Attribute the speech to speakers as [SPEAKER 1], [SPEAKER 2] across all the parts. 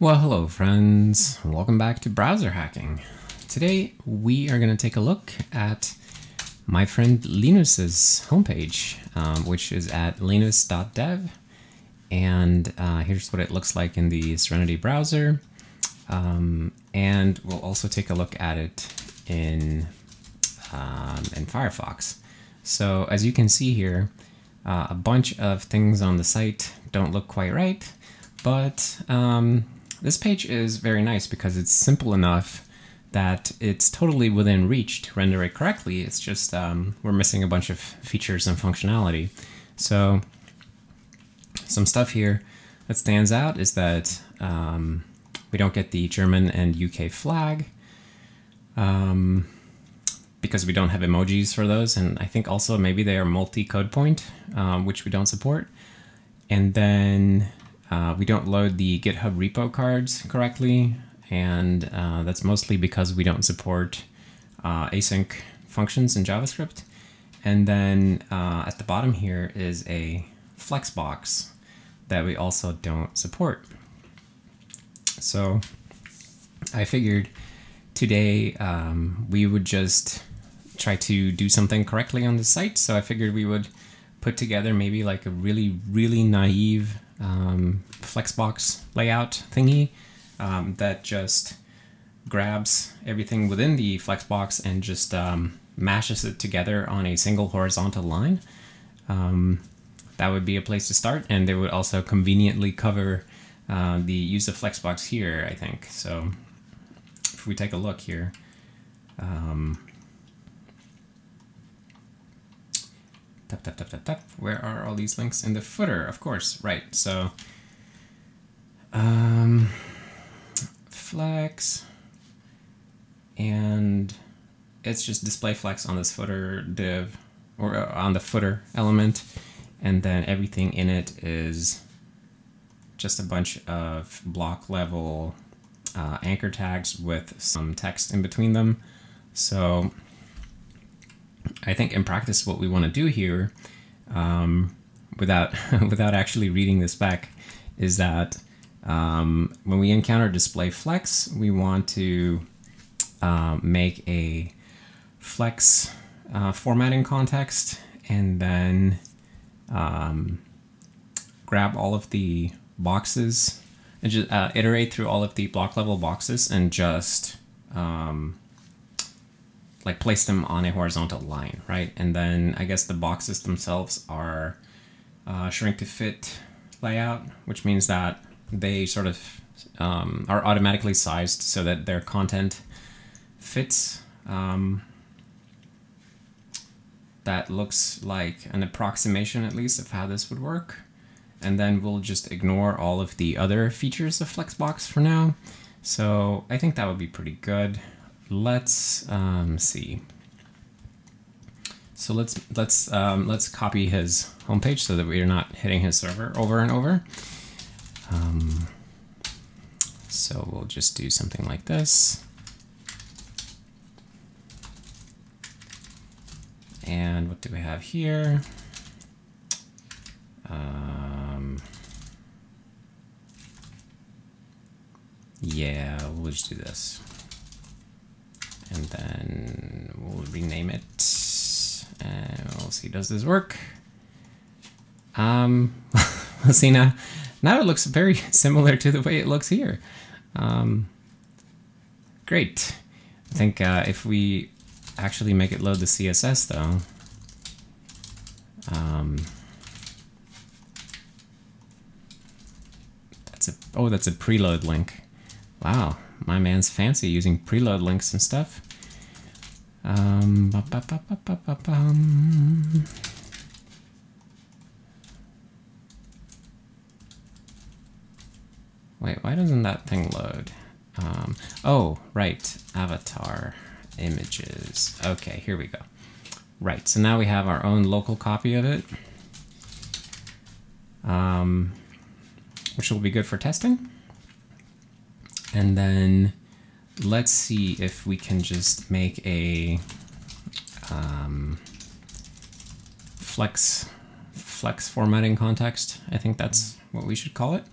[SPEAKER 1] Well, hello friends. Welcome back to Browser Hacking. Today we are going to take a look at my friend Linus's homepage, um, which is at linus.dev. And uh, here's what it looks like in the Serenity browser. Um, and we'll also take a look at it in, um, in Firefox. So as you can see here, uh, a bunch of things on the site don't look quite right, but um, this page is very nice because it's simple enough that it's totally within reach to render it correctly. It's just um, we're missing a bunch of features and functionality. So some stuff here that stands out is that um, we don't get the German and UK flag um, because we don't have emojis for those. And I think also maybe they are multi-code point, um, which we don't support. And then uh, we don't load the GitHub repo cards correctly and uh, that's mostly because we don't support uh, async functions in JavaScript. And then uh, at the bottom here is a flexbox that we also don't support. So I figured today um, we would just try to do something correctly on the site. So I figured we would put together maybe like a really, really naive um, flexbox layout thingy um, that just grabs everything within the flexbox and just um, mashes it together on a single horizontal line. Um, that would be a place to start, and they would also conveniently cover uh, the use of flexbox here, I think. So if we take a look here, um, tap, tap, tap, tap, tap. Where are all these links? In the footer, of course, right. So um, flex, and it's just display flex on this footer div, or uh, on the footer element, and then everything in it is just a bunch of block level uh, anchor tags with some text in between them. So I think in practice what we want to do here, um, without without actually reading this back, is that um, when we encounter display flex, we want to uh, make a flex uh, formatting context and then um, grab all of the boxes and just uh, iterate through all of the block level boxes and just um, like place them on a horizontal line, right? And then I guess the boxes themselves are uh, shrink to fit layout, which means that they sort of um, are automatically sized so that their content fits. Um, that looks like an approximation, at least, of how this would work. And then we'll just ignore all of the other features of Flexbox for now. So I think that would be pretty good. Let's um, see. So let's let's um, let's copy his homepage so that we're not hitting his server over and over. Um, so we'll just do something like this. And what do we have here? Um, yeah, we'll just do this. And then we'll rename it. And we'll see, does this work? Um, we'll see now. Now it looks very similar to the way it looks here. Um, great. I think uh, if we actually make it load the CSS though, um, that's a, oh, that's a preload link. Wow, my man's fancy using preload links and stuff. Um, ba -ba -ba Wait, why doesn't that thing load? Um, oh, right, avatar images. Okay, here we go. Right, so now we have our own local copy of it, um, which will be good for testing. And then let's see if we can just make a um, flex flex formatting context. I think that's what we should call it.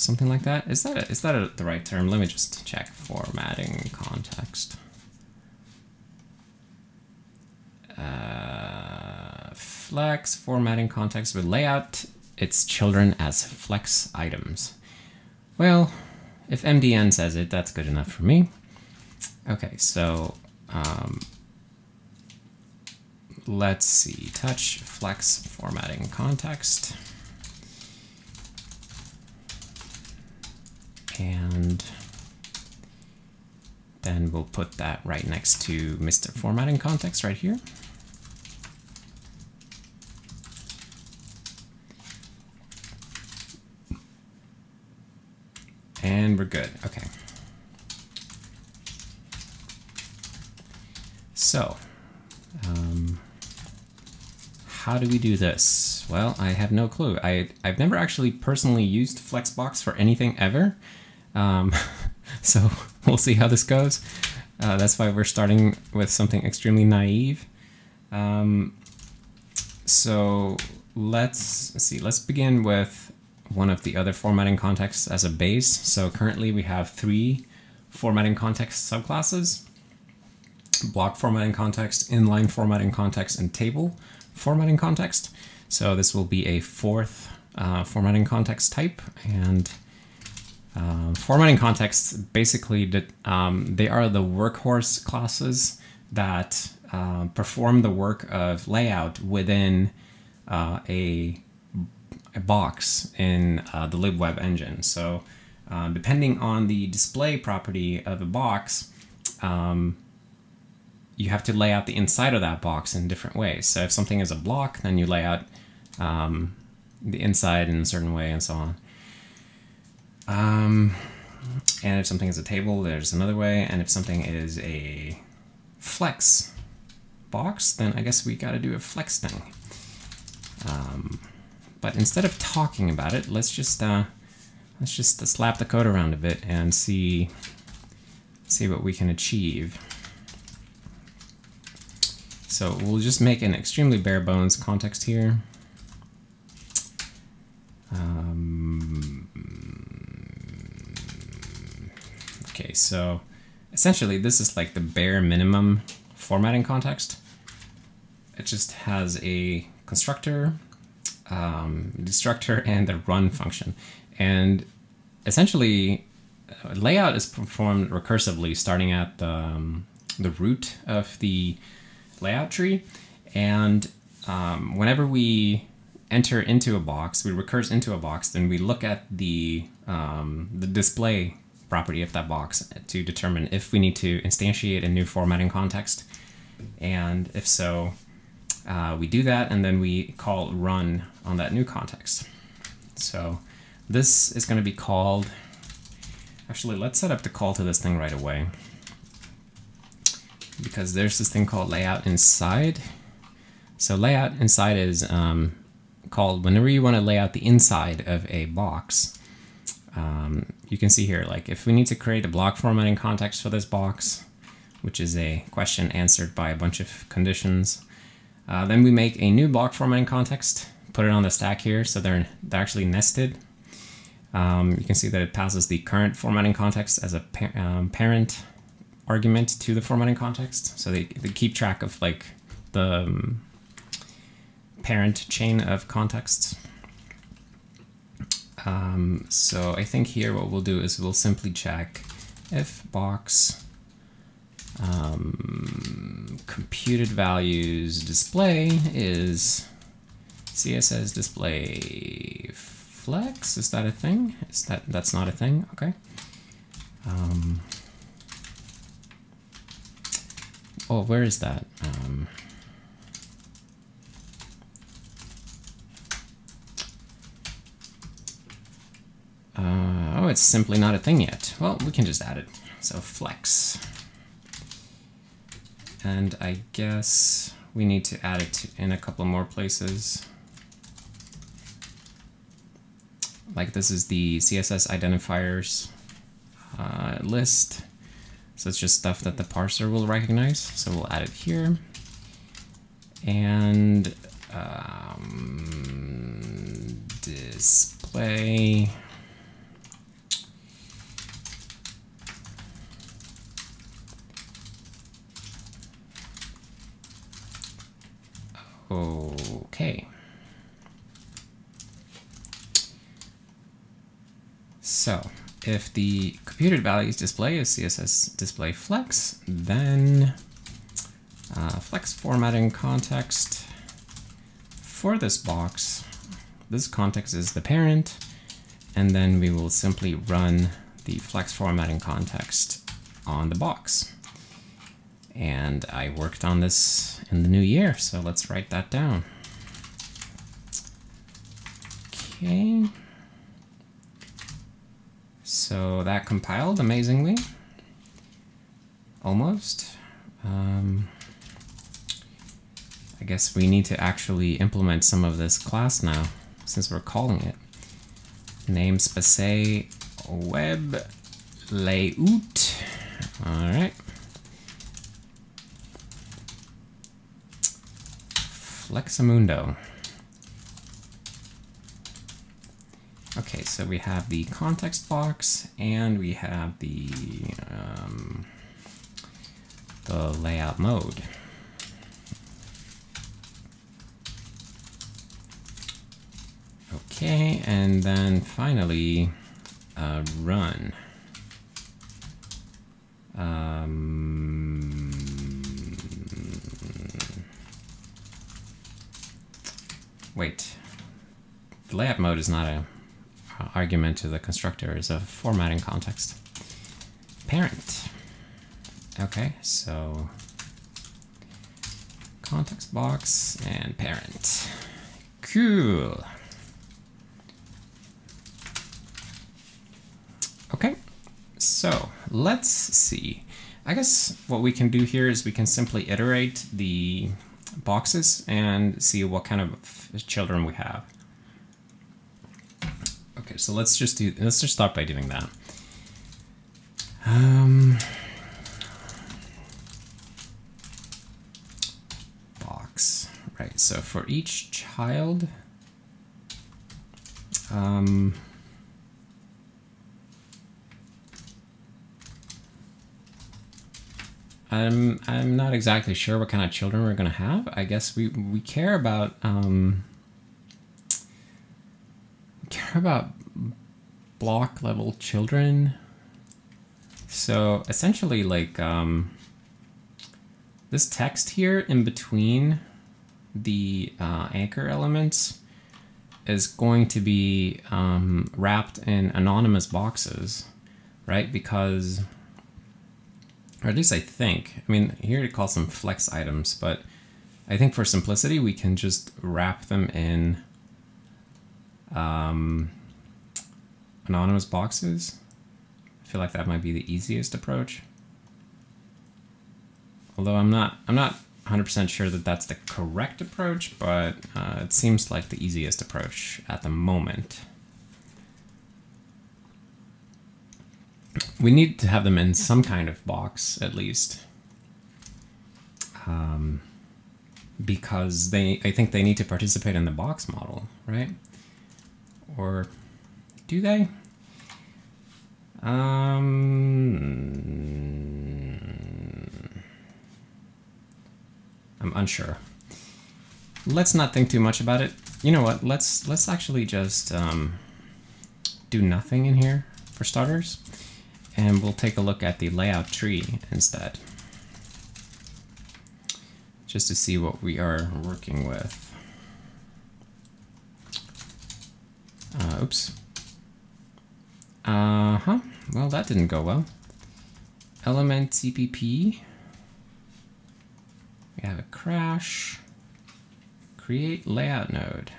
[SPEAKER 1] something like that. Is that a, is that a, the right term? Let me just check formatting context. Uh, flex formatting context with layout its children as flex items. Well, if MDN says it, that's good enough for me. Okay, so um, let's see, touch flex formatting context. And then we'll put that right next to Mr. Formatting context right here. And we're good, okay. So, um, how do we do this? Well, I have no clue. I, I've never actually personally used Flexbox for anything ever. Um, so we'll see how this goes. Uh, that's why we're starting with something extremely naive. Um, so let's, let's see, let's begin with one of the other formatting contexts as a base. So currently we have three formatting context subclasses block formatting context, inline formatting context, and table formatting context. So this will be a fourth uh, formatting context type. And uh, formatting contexts, basically, um, they are the workhorse classes that uh, perform the work of layout within uh, a, a, box in uh, the libweb engine. So uh, depending on the display property of a box, um, you have to lay out the inside of that box in different ways. So if something is a block, then you lay out um, the inside in a certain way and so on. Um, and if something is a table, there's another way. And if something is a flex box, then I guess we got to do a flex thing. Um, but instead of talking about it, let's just uh, let's just slap the code around a bit and see see what we can achieve. So we'll just make an extremely bare bones context here. Um, okay, so essentially this is like the bare minimum formatting context. It just has a constructor, um, destructor, and the run function. And essentially, layout is performed recursively starting at the, um, the root of the layout tree. And um, whenever we enter into a box, we recurse into a box, then we look at the, um, the display property of that box to determine if we need to instantiate a new formatting context. And if so, uh, we do that and then we call run on that new context. So this is going to be called, actually let's set up the call to this thing right away because there's this thing called layout inside. So layout inside is um, called whenever you want to lay out the inside of a box. Um, you can see here, like if we need to create a block formatting context for this box, which is a question answered by a bunch of conditions, uh, then we make a new block formatting context, put it on the stack here, so they're, they're actually nested. Um, you can see that it passes the current formatting context as a par um, parent argument to the formatting context. So they, they keep track of like the um, parent chain of contexts. Um, so I think here what we'll do is we'll simply check if box um, computed values display is CSS display flex. Is that a thing? Is that that's not a thing? Okay. Um, Oh, where is that? Um, uh, oh, it's simply not a thing yet. Well, we can just add it. So flex. And I guess we need to add it in a couple more places. Like this is the CSS identifiers uh, list. So it's just stuff that the parser will recognize. So we'll add it here. And um, display Okay. So, if the computed values display is CSS display flex, then uh, flex formatting context for this box, this context is the parent, and then we will simply run the flex formatting context on the box. And I worked on this in the new year, so let's write that down. Okay. So that compiled amazingly. Almost. Um, I guess we need to actually implement some of this class now, since we're calling it. Namespace web layout. All right. Flexamundo. Okay, so we have the context box and we have the um, the layout mode. Okay, and then finally uh, run. Wait, the layout mode is not a argument to the constructor it's a formatting context. Parent. Okay, so context box and parent. Cool. Okay, so let's see. I guess what we can do here is we can simply iterate the boxes and see what kind of children we have. Okay, so let's just do, let's just start by doing that. Um, box, right, so for each child, um, I'm I'm not exactly sure what kind of children we're gonna have. I guess we we care about um, care about block level children. So essentially, like um, this text here in between the uh, anchor elements is going to be um, wrapped in anonymous boxes, right? Because or at least I think. I mean, here it calls them flex items, but I think for simplicity, we can just wrap them in um, anonymous boxes. I feel like that might be the easiest approach. Although I'm not, I'm not 100% sure that that's the correct approach, but uh, it seems like the easiest approach at the moment. We need to have them in some kind of box at least. Um, because they i think they need to participate in the box model right? Or do they? Um, i'm unsure. Let's not think too much about it. You know what? Let's let's actually just um, do nothing in here for starters and we'll take a look at the layout tree instead just to see what we are working with. Uh, oops. Uh-huh. Well, that didn't go well. Element CPP. We have a crash. Create layout node.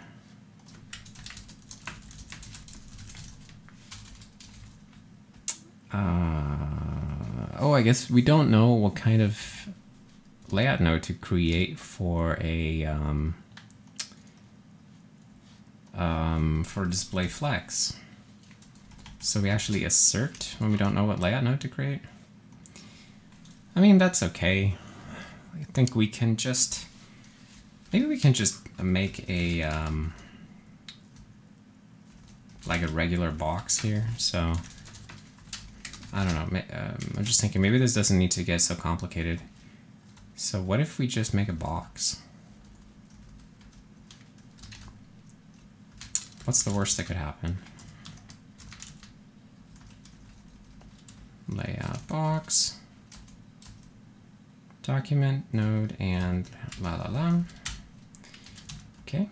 [SPEAKER 1] Uh, oh, I guess we don't know what kind of layout node to create for a um, um, for display flex. So we actually assert when we don't know what layout node to create. I mean, that's okay. I think we can just, maybe we can just make a, um, like a regular box here. So I don't know. Um, I'm just thinking maybe this doesn't need to get so complicated. So what if we just make a box? What's the worst that could happen? Layout box, document node, and la la la. Okay.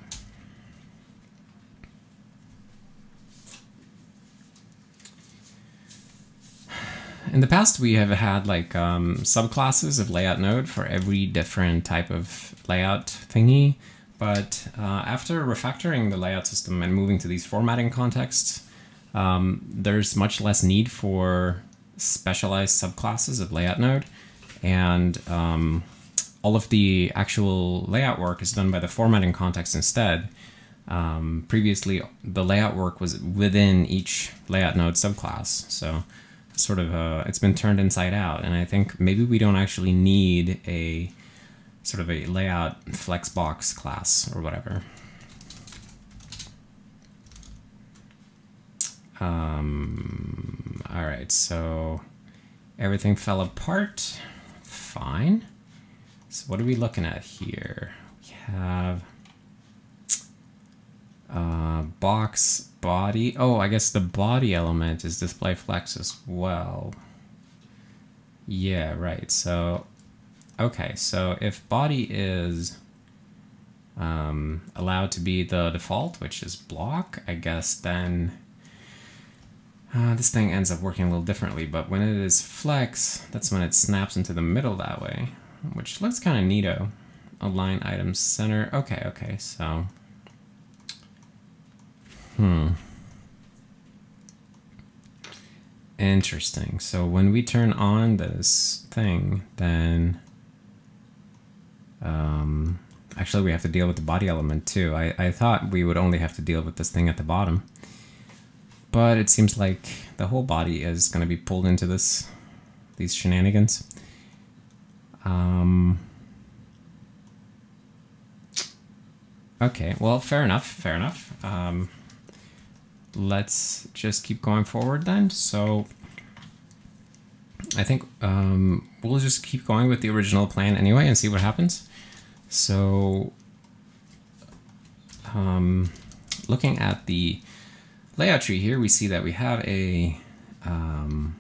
[SPEAKER 1] In the past, we have had like um, subclasses of layout node for every different type of layout thingy. But uh, after refactoring the layout system and moving to these formatting contexts, um, there's much less need for specialized subclasses of layout node. And um, all of the actual layout work is done by the formatting context instead. Um, previously, the layout work was within each layout node subclass. So sort of a, it's been turned inside out. And I think maybe we don't actually need a sort of a layout flexbox class or whatever. Um, all right, so everything fell apart. Fine. So what are we looking at here? We have uh, box body. Oh, I guess the body element is display flex as well. Yeah, right. So, okay. So if body is um, allowed to be the default, which is block, I guess then uh, this thing ends up working a little differently. But when it is flex, that's when it snaps into the middle that way, which looks kind of neato. Align item center. Okay, okay. So Hmm. Interesting. So when we turn on this thing, then um, actually we have to deal with the body element too. I, I thought we would only have to deal with this thing at the bottom. But it seems like the whole body is going to be pulled into this these shenanigans. Um, okay, well, fair enough, fair enough. Um, let's just keep going forward then. So I think um, we'll just keep going with the original plan anyway and see what happens. So um, looking at the layout tree here, we see that we have a um,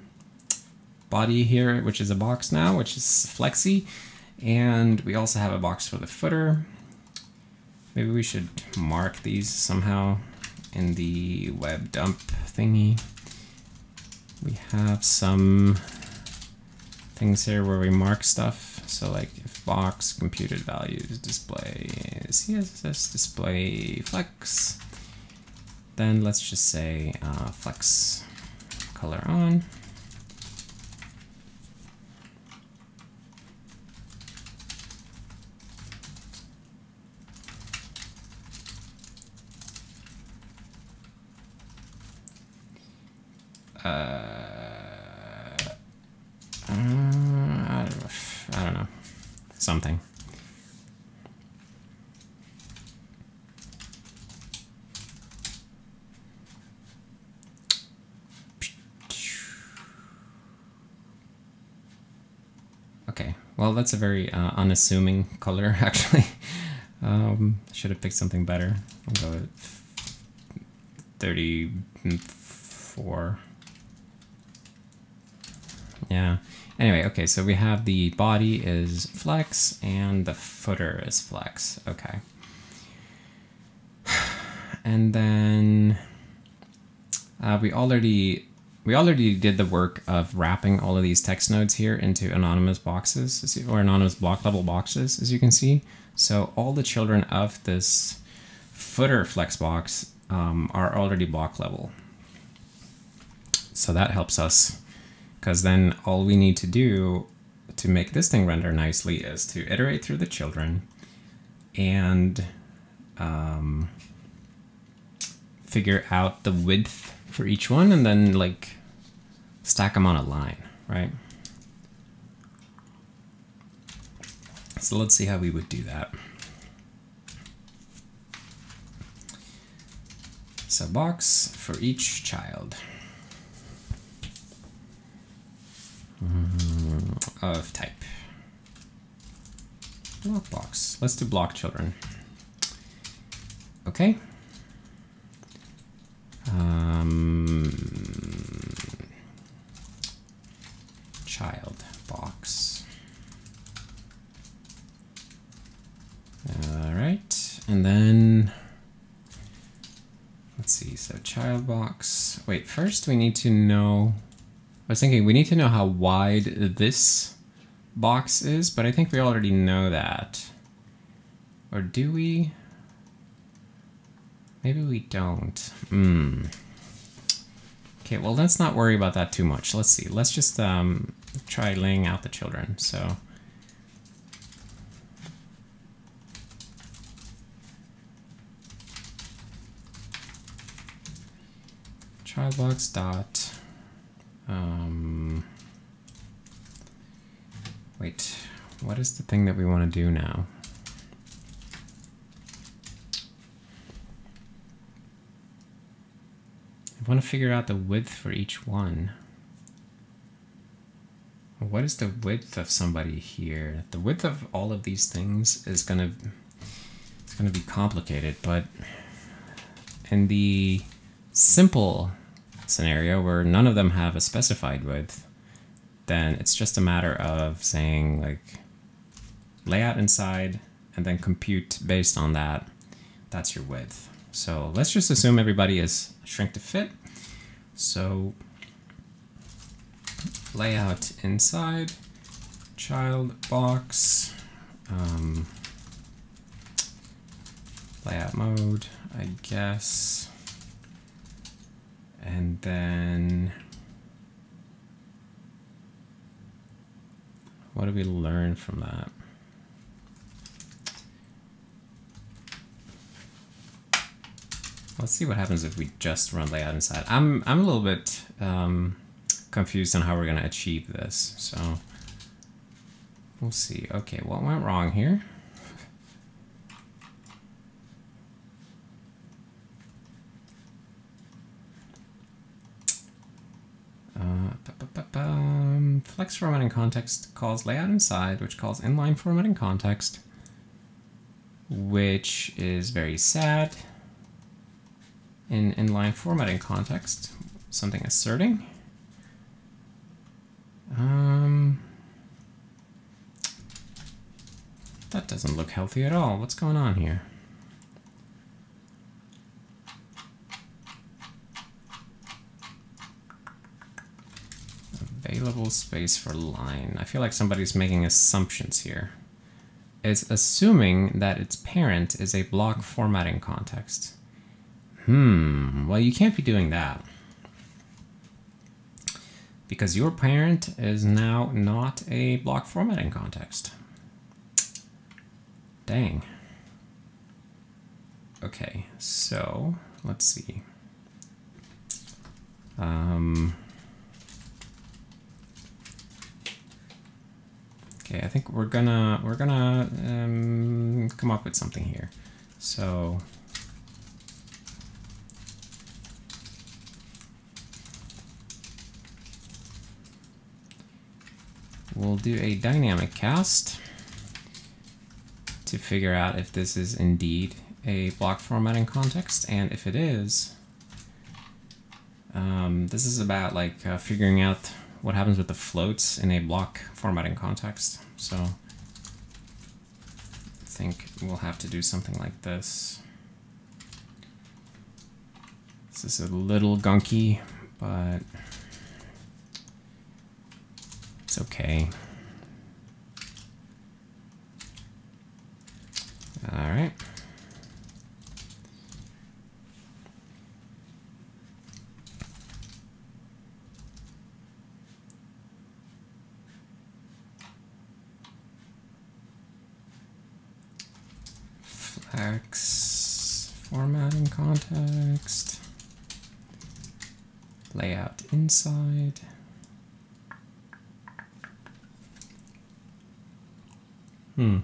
[SPEAKER 1] body here, which is a box now, which is flexy. And we also have a box for the footer. Maybe we should mark these somehow in the web dump thingy, we have some things here where we mark stuff. So like if box computed values display CSS display flex, then let's just say uh, flex color on. Something. Okay, well that's a very uh, unassuming color actually. um, should have picked something better. I'll go with 34. Yeah. Anyway, okay, so we have the body is flex and the footer is flex. Okay. And then uh, we already we already did the work of wrapping all of these text nodes here into anonymous boxes or anonymous block level boxes, as you can see. So all the children of this footer flex box um, are already block level. So that helps us because then all we need to do to make this thing render nicely is to iterate through the children and um, figure out the width for each one and then like stack them on a line, right? So let's see how we would do that. So box for each child. mm, of type. Block blocks. Let's do block children. Okay. Um, child box. All right, and then let's see. So child box. Wait, first we need to know I was thinking we need to know how wide this box is, but I think we already know that. Or do we? Maybe we don't. Hmm. Okay, well, let's not worry about that too much. Let's see. Let's just um, try laying out the children. So. Child box dot. Um, wait, what is the thing that we want to do now? I want to figure out the width for each one. What is the width of somebody here? The width of all of these things is gonna it's gonna be complicated, but in the simple scenario where none of them have a specified width, then it's just a matter of saying like layout inside and then compute based on that. That's your width. So let's just assume everybody is shrink to fit. So layout inside, child box, um, layout mode, I guess. And then what do we learn from that? Let's see what happens if we just run layout inside. I'm, I'm a little bit um, confused on how we're going to achieve this, so we'll see. Okay, what went wrong here? Uh, flex formatting context calls layout inside, which calls inline formatting context, which is very sad in inline formatting context, something asserting. Um, that doesn't look healthy at all. What's going on here? Available space for line. I feel like somebody's making assumptions here. It's assuming that its parent is a block formatting context. Hmm, well, you can't be doing that. Because your parent is now not a block formatting context. Dang. Okay, so let's see. Um, okay, I think we're gonna we're gonna um, come up with something here. So we'll do a dynamic cast to figure out if this is indeed a block formatting context, and if it is, um, this is about like uh, figuring out what happens with the floats in a block formatting context. So I think we'll have to do something like this. This is a little gunky, but it's okay. All right. Flex formatting context, layout inside. Hmm.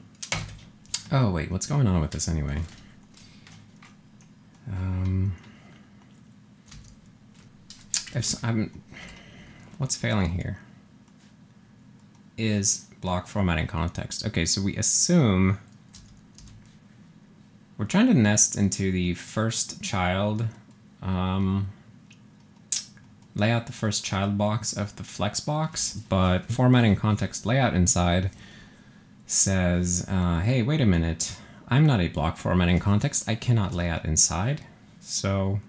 [SPEAKER 1] Oh, wait, what's going on with this anyway? Um, if I'm, what's failing here? Is block formatting context. Okay, so we assume we're trying to nest into the first child um, the first child box of the flex box, but formatting context layout inside says, uh, hey, wait a minute, I'm not a block formatting context, I cannot lay out inside. So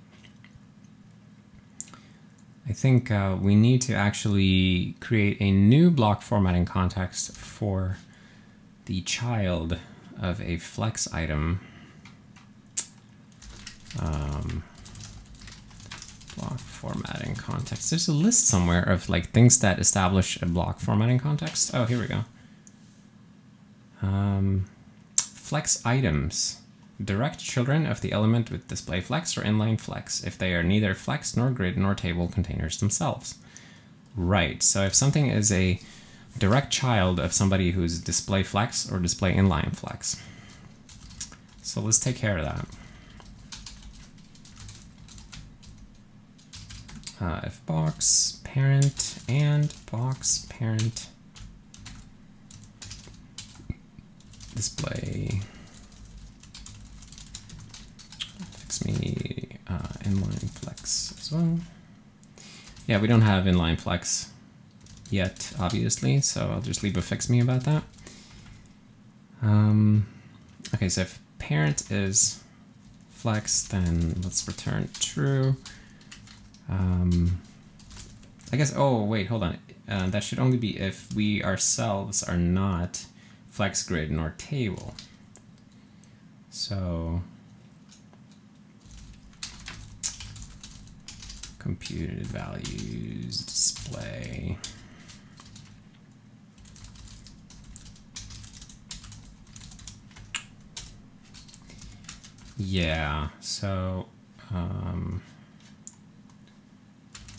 [SPEAKER 1] I think uh, we need to actually create a new block formatting context for the child of a flex item. Um, block formatting context. There's a list somewhere of like things that establish a block formatting context. Oh, here we go. Um, flex items. Direct children of the element with display flex or inline flex if they are neither flex nor grid nor table containers themselves. Right, so if something is a direct child of somebody who's display flex or display inline flex. So let's take care of that. Uh, if box parent and box parent display fix me uh, inline flex as well. Yeah, we don't have inline flex yet, obviously, so I'll just leave a fix me about that. Um, okay, so if parent is flex, then let's return true. Um, I guess, oh, wait, hold on. Uh, that should only be if we ourselves are not flex grid nor table. So, computed values display. Yeah, so, um,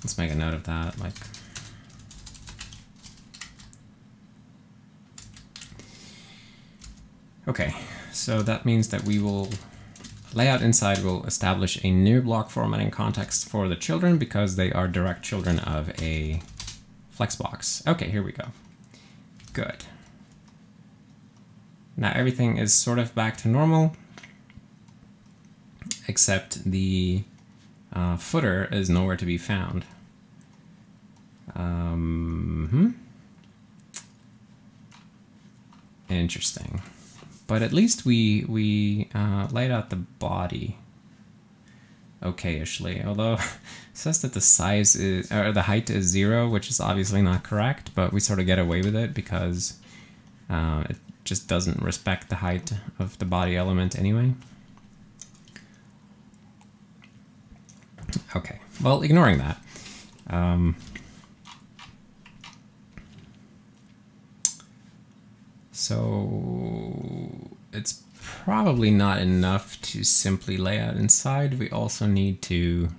[SPEAKER 1] Let's make a note of that, like... Okay, so that means that we will layout inside will establish a new block formatting context for the children because they are direct children of a flexbox. Okay, here we go. Good. Now everything is sort of back to normal, except the uh, footer is nowhere to be found. Um, hmm? Interesting. But at least we we uh, laid out the body okay-ishly. Although it says that the size is or the height is zero, which is obviously not correct, but we sort of get away with it because uh, it just doesn't respect the height of the body element anyway. Okay, well, ignoring that. Um, So it's probably not enough to simply lay out inside. We also need to...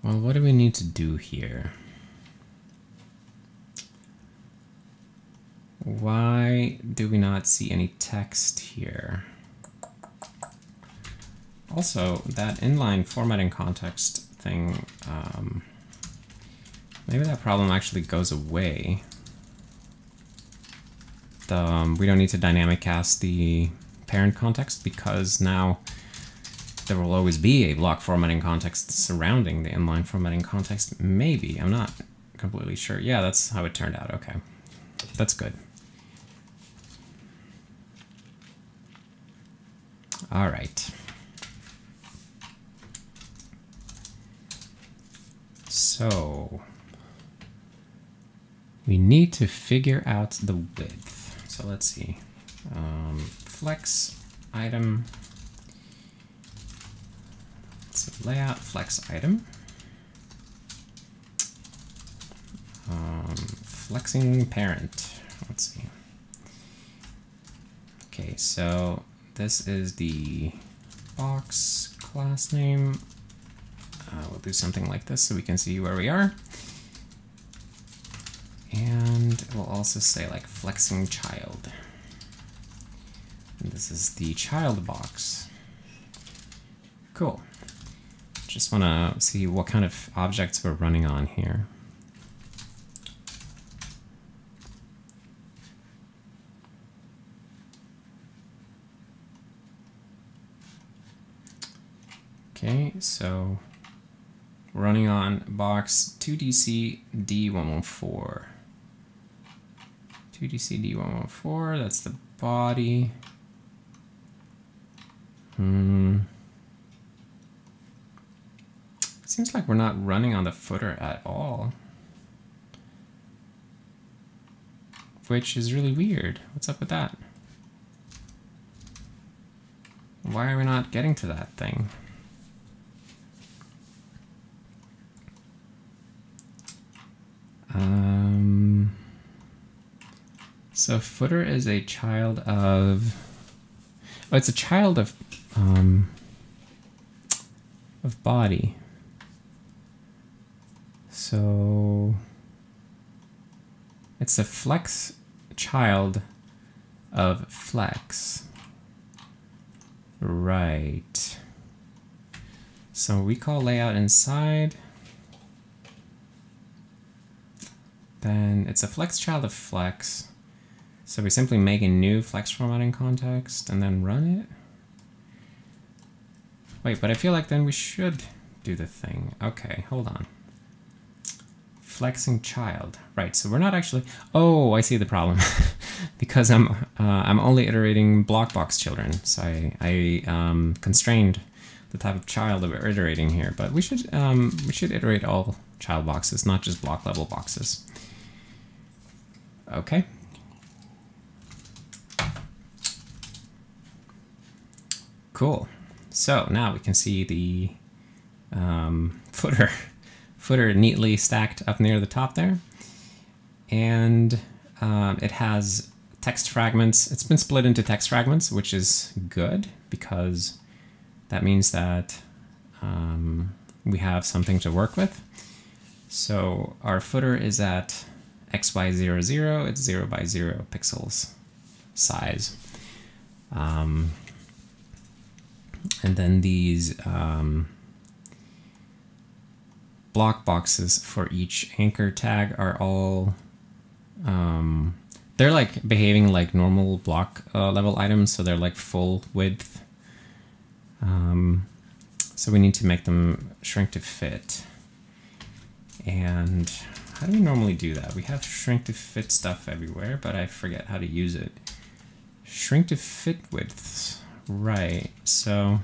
[SPEAKER 1] Well, what do we need to do here? Why do we not see any text here? Also, that inline formatting context thing, um, maybe that problem actually goes away um, we don't need to dynamic cast the parent context because now there will always be a block formatting context surrounding the inline formatting context. Maybe, I'm not completely sure. Yeah, that's how it turned out. Okay, that's good. All right. So we need to figure out the width. So let's see. Um, flex item. Layout flex item. Um, flexing parent. Let's see. Okay, so this is the box class name. Uh, we'll do something like this so we can see where we are. And we'll also say like flexing child. And this is the child box. Cool. Just want to see what kind of objects we're running on here. Okay, so running on box 2DC D114. 2DC D114, that's the body. Hmm. Seems like we're not running on the footer at all. Which is really weird. What's up with that? Why are we not getting to that thing? Um, so footer is a child of. Oh, it's a child of um, of body. So it's a flex child of flex. Right. So we call layout inside. Then it's a flex child of flex. So we simply make a new flex formatting context and then run it. Wait, but I feel like then we should do the thing. Okay, hold on. Flexing child. Right, so we're not actually... Oh, I see the problem. because I'm uh, I'm only iterating blockbox children, so I, I um, constrained the type of child that we're iterating here. But we should um, we should iterate all child boxes, not just block level boxes. Okay. Cool. So now we can see the um, footer, footer neatly stacked up near the top there. And um, it has text fragments. It's been split into text fragments, which is good because that means that um, we have something to work with. So our footer is at xy00, it's 0 by 0 pixels size. Um, and then these um, block boxes for each anchor tag are all um, they're like behaving like normal block uh, level items so they're like full width. Um, so we need to make them shrink to fit. And how do we normally do that? We have shrink to fit stuff everywhere but I forget how to use it. Shrink to fit widths right so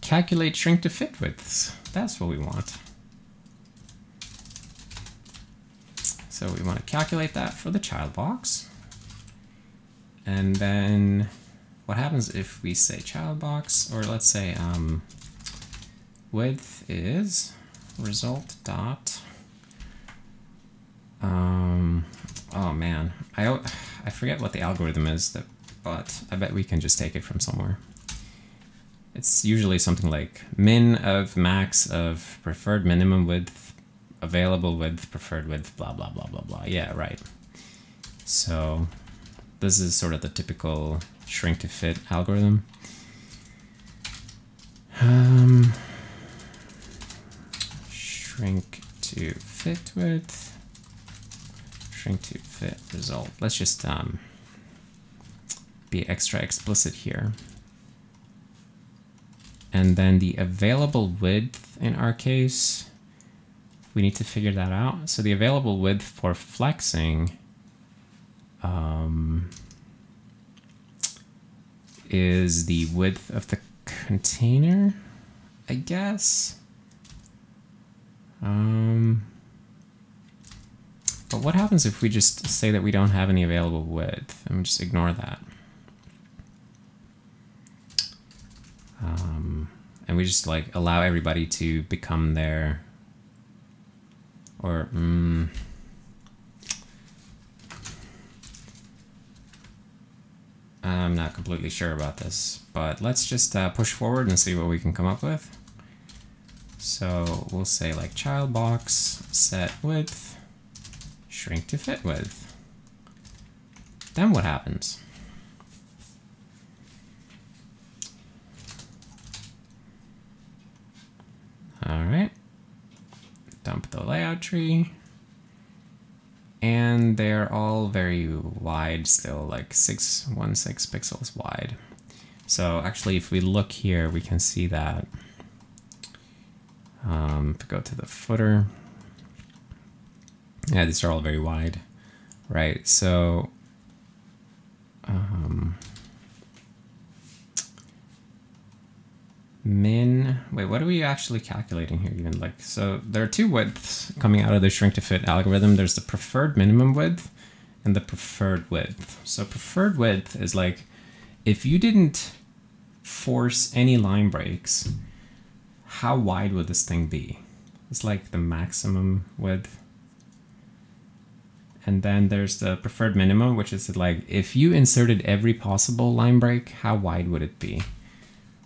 [SPEAKER 1] calculate shrink to fit widths that's what we want So we want to calculate that for the child box. And then what happens if we say child box, or let's say um, width is result dot, um, oh man, I, I forget what the algorithm is, that, but I bet we can just take it from somewhere. It's usually something like min of max of preferred minimum width available width, preferred width, blah, blah, blah, blah, blah. Yeah, right. So this is sort of the typical shrink to fit algorithm. Um, shrink to fit width, shrink to fit result. Let's just um, be extra explicit here. And then the available width in our case we need to figure that out. So the available width for flexing um, is the width of the container, I guess. Um, but what happens if we just say that we don't have any available width and we just ignore that? Um, and we just like allow everybody to become their or, mm, I'm not completely sure about this, but let's just uh, push forward and see what we can come up with. So we'll say like child box set width, shrink to fit with. Then what happens? All right dump the layout tree. And they're all very wide still, like 616 pixels wide. So actually, if we look here, we can see that Um, if we go to the footer, yeah, these are all very wide, right? So, um, min, wait, what are we actually calculating here even? Like, so there are two widths coming out of the shrink to fit algorithm. There's the preferred minimum width and the preferred width. So preferred width is like, if you didn't force any line breaks, how wide would this thing be? It's like the maximum width. And then there's the preferred minimum, which is like if you inserted every possible line break, how wide would it be?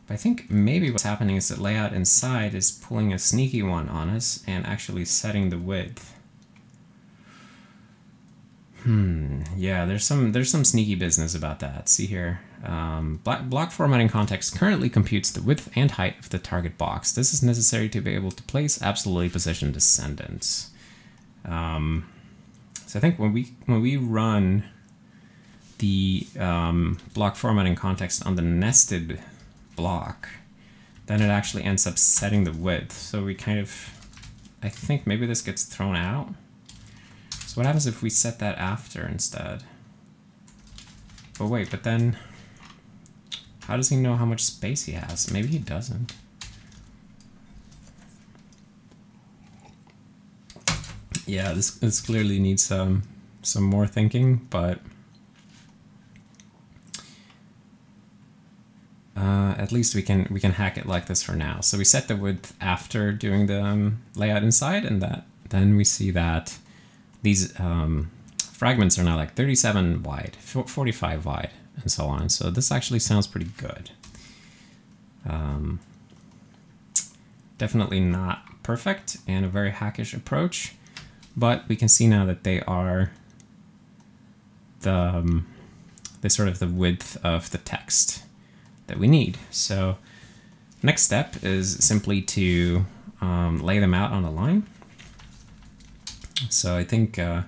[SPEAKER 1] But I think maybe what's happening is that layout inside is pulling a sneaky one on us and actually setting the width. Hmm, yeah, there's some there's some sneaky business about that. See here, um, block, block formatting context currently computes the width and height of the target box. This is necessary to be able to place absolutely positioned descendants. Um, so I think when we when we run the um, block formatting context on the nested block, then it actually ends up setting the width. So we kind of, I think maybe this gets thrown out. So what happens if we set that after instead? But wait, but then how does he know how much space he has? Maybe he doesn't. Yeah, this, this clearly needs some, some more thinking, but uh, at least we can we can hack it like this for now. So we set the width after doing the um, layout inside, and that then we see that these um, fragments are now like 37 wide, 45 wide, and so on. So this actually sounds pretty good. Um, definitely not perfect and a very hackish approach, but we can see now that they are the, um, the sort of the width of the text that we need. So next step is simply to um, lay them out on a line. So I think uh,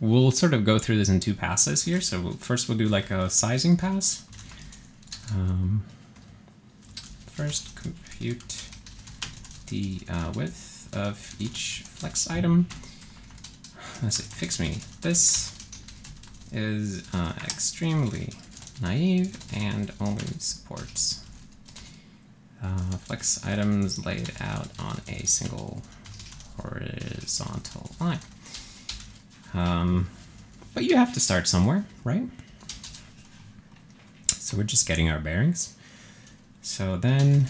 [SPEAKER 1] we'll sort of go through this in two passes here. So we'll, first we'll do like a sizing pass. Um, first compute the uh, width of each flex item. Let's see, fix me. This is uh, extremely naive and only supports uh, flex items laid out on a single horizontal line. Um, but you have to start somewhere, right? So we're just getting our bearings. So then,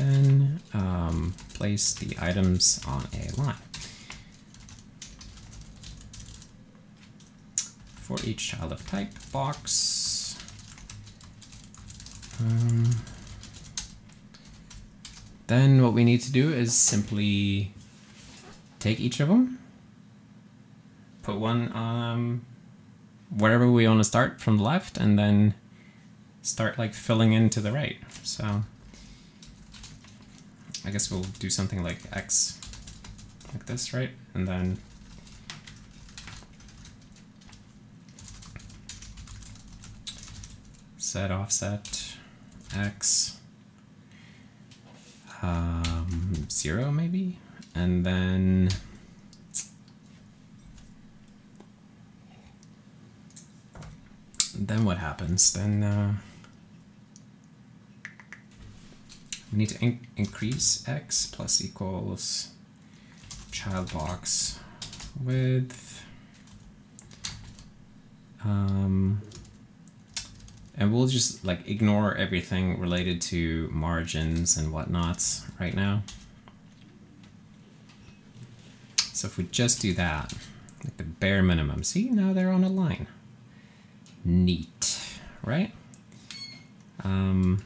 [SPEAKER 1] then um, place the items on a line. For each child of type box, um, then what we need to do is simply take each of them, put one um, wherever we want to start from the left, and then start like filling in to the right. So I guess we'll do something like X like this, right? And then set offset X um, zero maybe? And then then what happens? Then uh, we need to in increase x plus equals child box width. Um, and we'll just like ignore everything related to margins and whatnots right now. So if we just do that, like the bare minimum, see, now they're on a line. Neat, right? Um,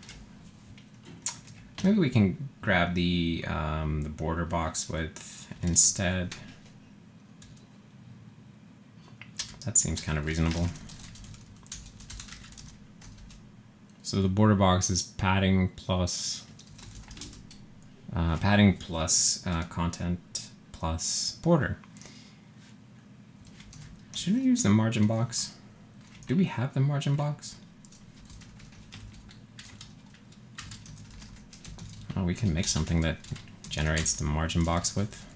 [SPEAKER 1] maybe we can grab the, um, the border box width instead. That seems kind of reasonable. So the border box is padding plus uh, padding plus uh, content plus border. Should we use the margin box? Do we have the margin box? Oh, we can make something that generates the margin box width.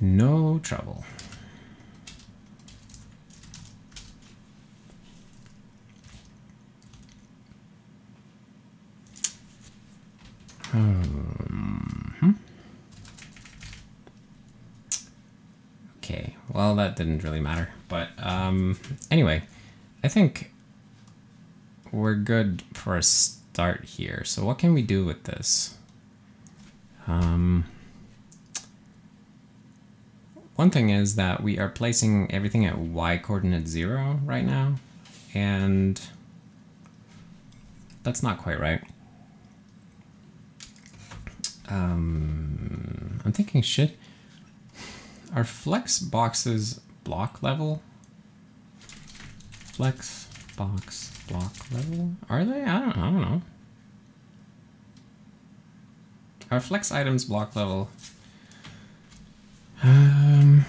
[SPEAKER 1] No trouble. Um, okay, well, that didn't really matter. But um, anyway, I think we're good for a start here. So what can we do with this? Um, one thing is that we are placing everything at y coordinate 0 right now, and that's not quite right. Um, I'm thinking, shit, are flex boxes block level? Flex box block level? Are they? I don't, I don't know. Are flex items block level? Um,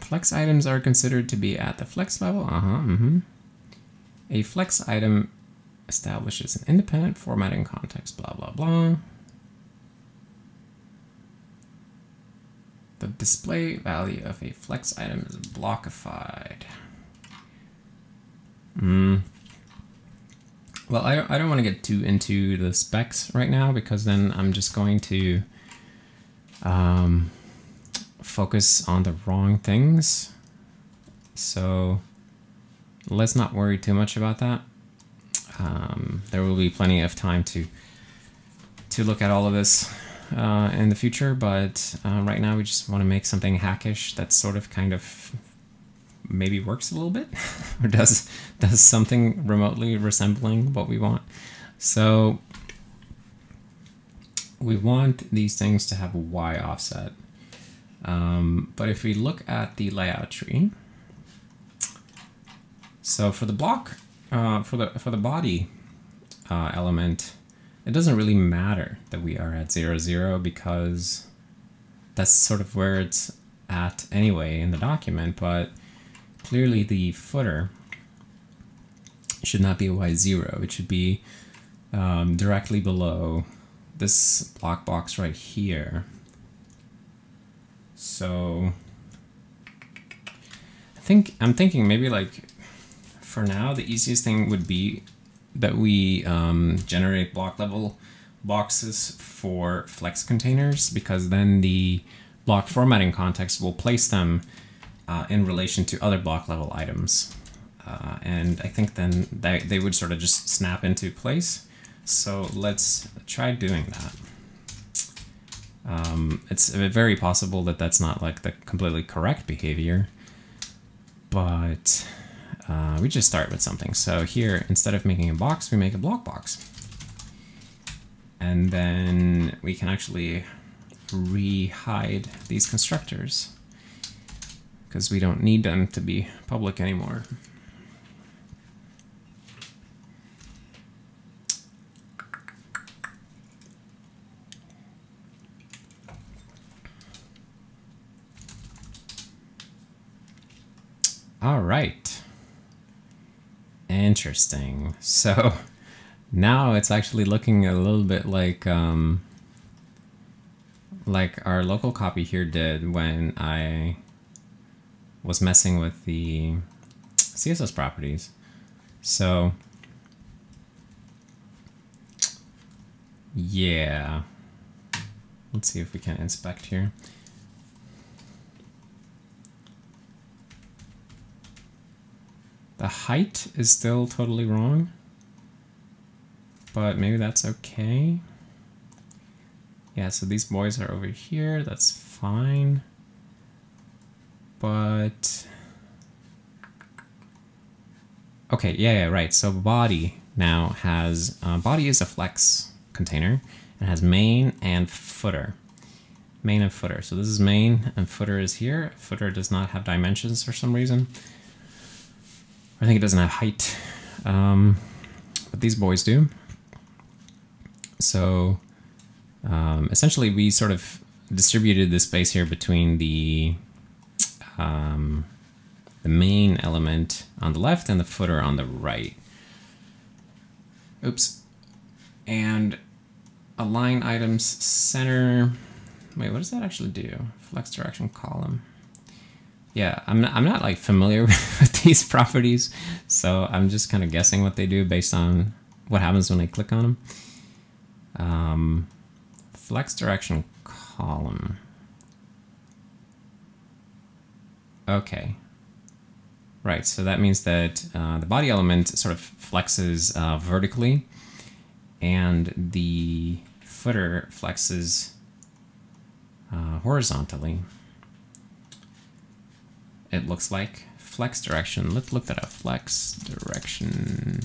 [SPEAKER 1] flex items are considered to be at the flex level. Uh huh. Mm -hmm. A flex item establishes an independent formatting context. Blah blah blah. The display value of a flex item is blockified. Mm. Well, I don't, I don't want to get too into the specs right now because then I'm just going to um, focus on the wrong things. So let's not worry too much about that. Um, there will be plenty of time to to look at all of this uh, in the future, but uh, right now we just want to make something hackish that sort of kind of maybe works a little bit or does does something remotely resembling what we want. So we want these things to have a y offset. Um, but if we look at the layout tree, so for the block, uh, for the for the body uh, element, it doesn't really matter that we are at zero zero because that's sort of where it's at anyway in the document, but clearly the footer should not be y0. It should be um, directly below this block box right here. So I think I'm thinking maybe like for now the easiest thing would be that we um, generate block level boxes for flex containers because then the block formatting context will place them uh, in relation to other block level items. Uh, and I think then they, they would sort of just snap into place. So let's try doing that. Um, it's very possible that that's not like the completely correct behavior, but uh, we just start with something. So here, instead of making a box, we make a block box. And then we can actually re-hide these constructors because we don't need them to be public anymore. All right. Interesting. So now it's actually looking a little bit like um, like our local copy here did when I was messing with the CSS properties. So yeah, let's see if we can inspect here. The height is still totally wrong, but maybe that's okay. Yeah, so these boys are over here, that's fine. But, okay, yeah, yeah, right. So body now has, uh, body is a flex container. It has main and footer. Main and footer. So this is main and footer is here. Footer does not have dimensions for some reason. I think it doesn't have height, um, but these boys do. So um, essentially we sort of distributed the space here between the um, the main element on the left and the footer on the right. Oops. And align items center. Wait, what does that actually do? Flex direction column. Yeah, I'm not, I'm not like familiar with these properties, so I'm just kind of guessing what they do based on what happens when I click on them. Um, flex direction column. Okay. Right, so that means that uh, the body element sort of flexes uh, vertically and the footer flexes uh, horizontally. It looks like flex direction. Let's look at a flex direction.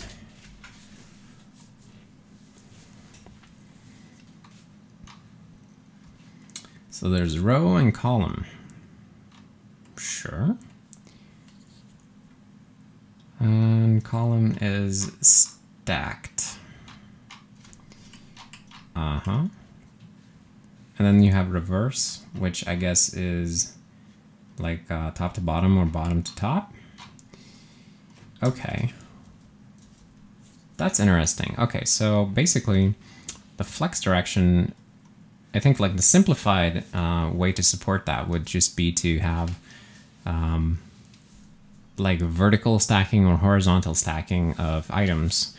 [SPEAKER 1] So there's row and column. Sure. And column is stacked. Uh-huh. And then you have reverse, which I guess is like uh, top to bottom or bottom to top. Okay. That's interesting. Okay, so basically the flex direction, I think like the simplified uh, way to support that would just be to have um, like vertical stacking or horizontal stacking of items.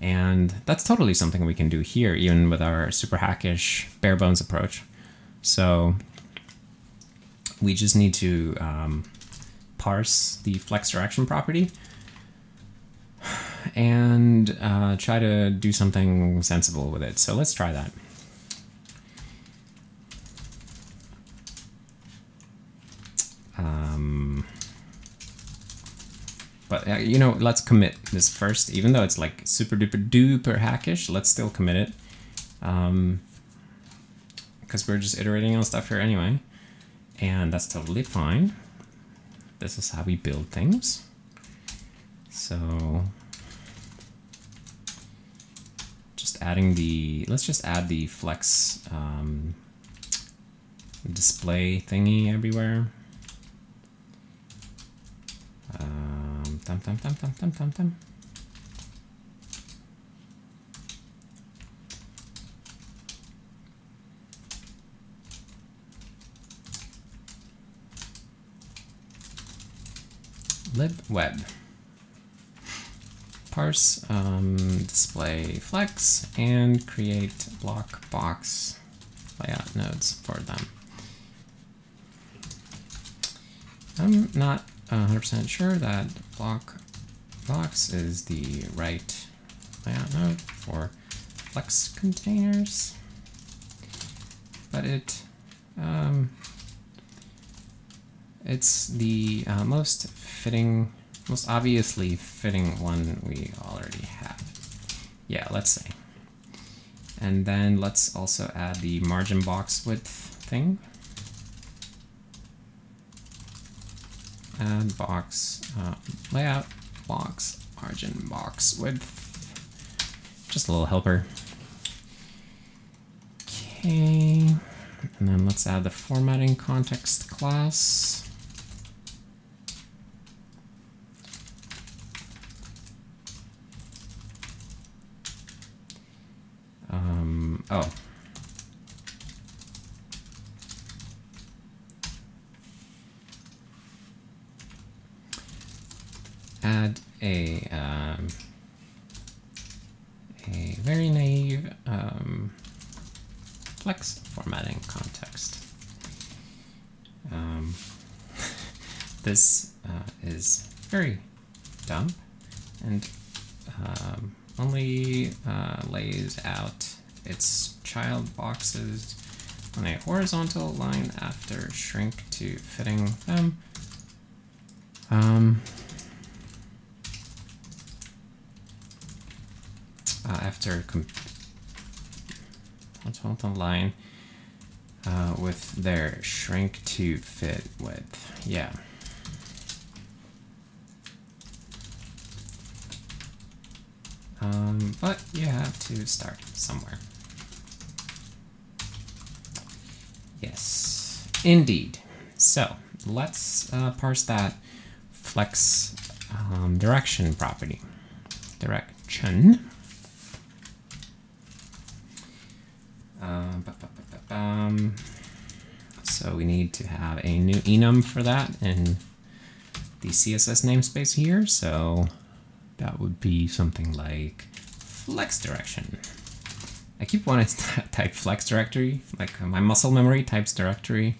[SPEAKER 1] And that's totally something we can do here, even with our super hackish bare bones approach. So we just need to um, parse the flex direction property and uh, try to do something sensible with it. So let's try that. Um, but uh, you know, let's commit this first, even though it's like super duper duper hackish, let's still commit it. Um, because we're just iterating on stuff here anyway. And that's totally fine. This is how we build things. So just adding the, let's just add the flex um, display thingy everywhere. Um, thumb, thumb, thumb, thumb, thumb, thumb, thumb. Libweb. Parse um, display flex and create block box layout nodes for them. I'm not 100% sure that block box is the right layout node for flex containers, but it um, it's the uh, most fitting, most obviously fitting one we already have. Yeah, let's say. And then let's also add the margin box width thing. Add box, uh, layout box, margin box width. Just a little helper. Okay, and then let's add the formatting context class. Oh. Add a, um, a very naive um, flex formatting context. Um, this uh, is very dumb and um, only uh, lays out its child boxes on a horizontal line after shrink to fitting them. Um, uh, after horizontal line uh, with their shrink to fit width. Yeah. Um, but you have to start somewhere. Yes, indeed. So let's uh, parse that flex um, direction property. Direction. Um, so we need to have a new enum for that in the CSS namespace here. So that would be something like flex direction. I keep wanting to type flex directory, like my muscle memory types directory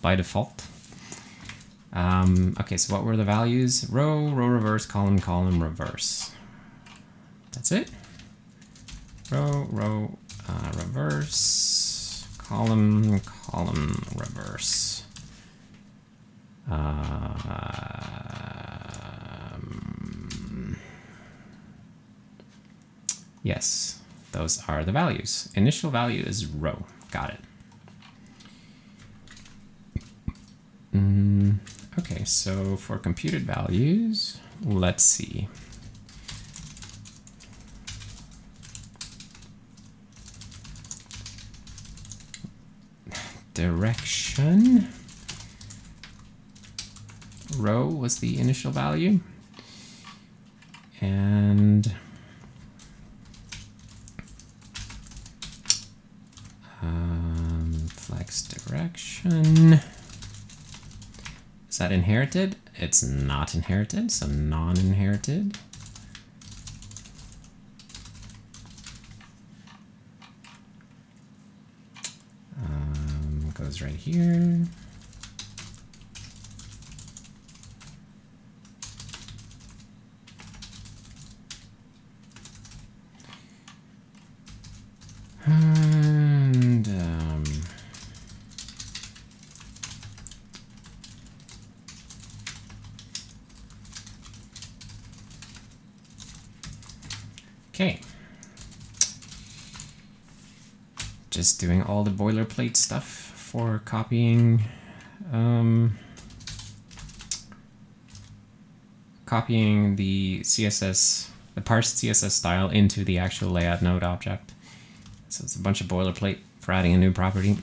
[SPEAKER 1] by default. Um, okay, so what were the values? Row, row reverse, column, column, reverse. That's it. Row, row, uh, reverse, column, column, reverse. Um, yes, those are the values. Initial value is row. Got it. Mm, okay, so for computed values, let's see. Direction. Row was the initial value. And um, flex direction. Is that inherited? It's not inherited, so non-inherited. Um, goes right here. And um, okay. Just doing all the boilerplate stuff for copying um, copying the CSS, the parsed CSS style into the actual layout node object. So it's a bunch of boilerplate for adding a new property.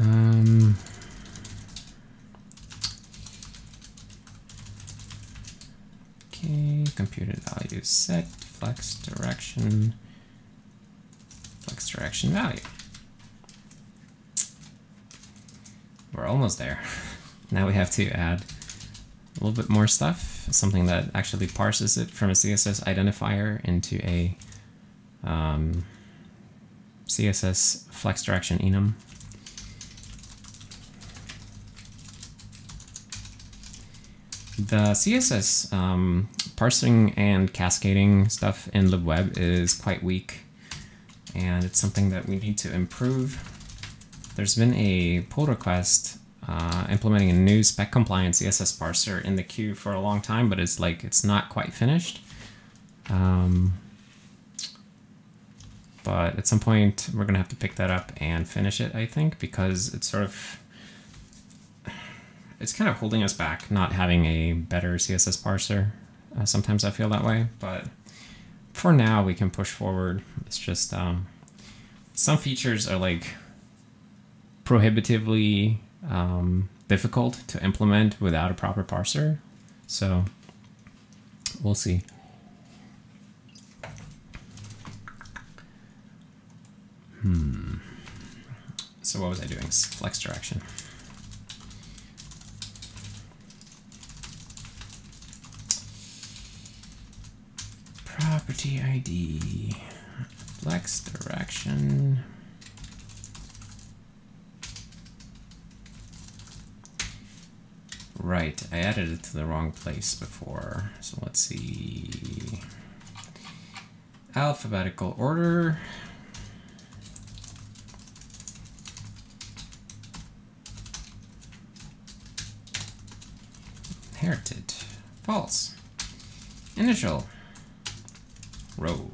[SPEAKER 1] Um, okay, computed value set, flex direction, flex direction value. We're almost there. Now we have to add a little bit more stuff, something that actually parses it from a CSS identifier into a um, CSS flex direction enum. The CSS um, parsing and cascading stuff in libweb is quite weak, and it's something that we need to improve. There's been a pull request uh, implementing a new spec compliant CSS parser in the queue for a long time, but it's like it's not quite finished. Um, but at some point we're gonna have to pick that up and finish it, I think, because it's sort of it's kind of holding us back not having a better CSS parser. Uh, sometimes I feel that way, but for now we can push forward. It's just um, some features are like prohibitively um, difficult to implement without a proper parser. So we'll see. Hmm. So what was I doing? Flex direction. Property ID. Flex direction. Right, I added it to the wrong place before. So let's see. Alphabetical order. Inherited. False. Initial row.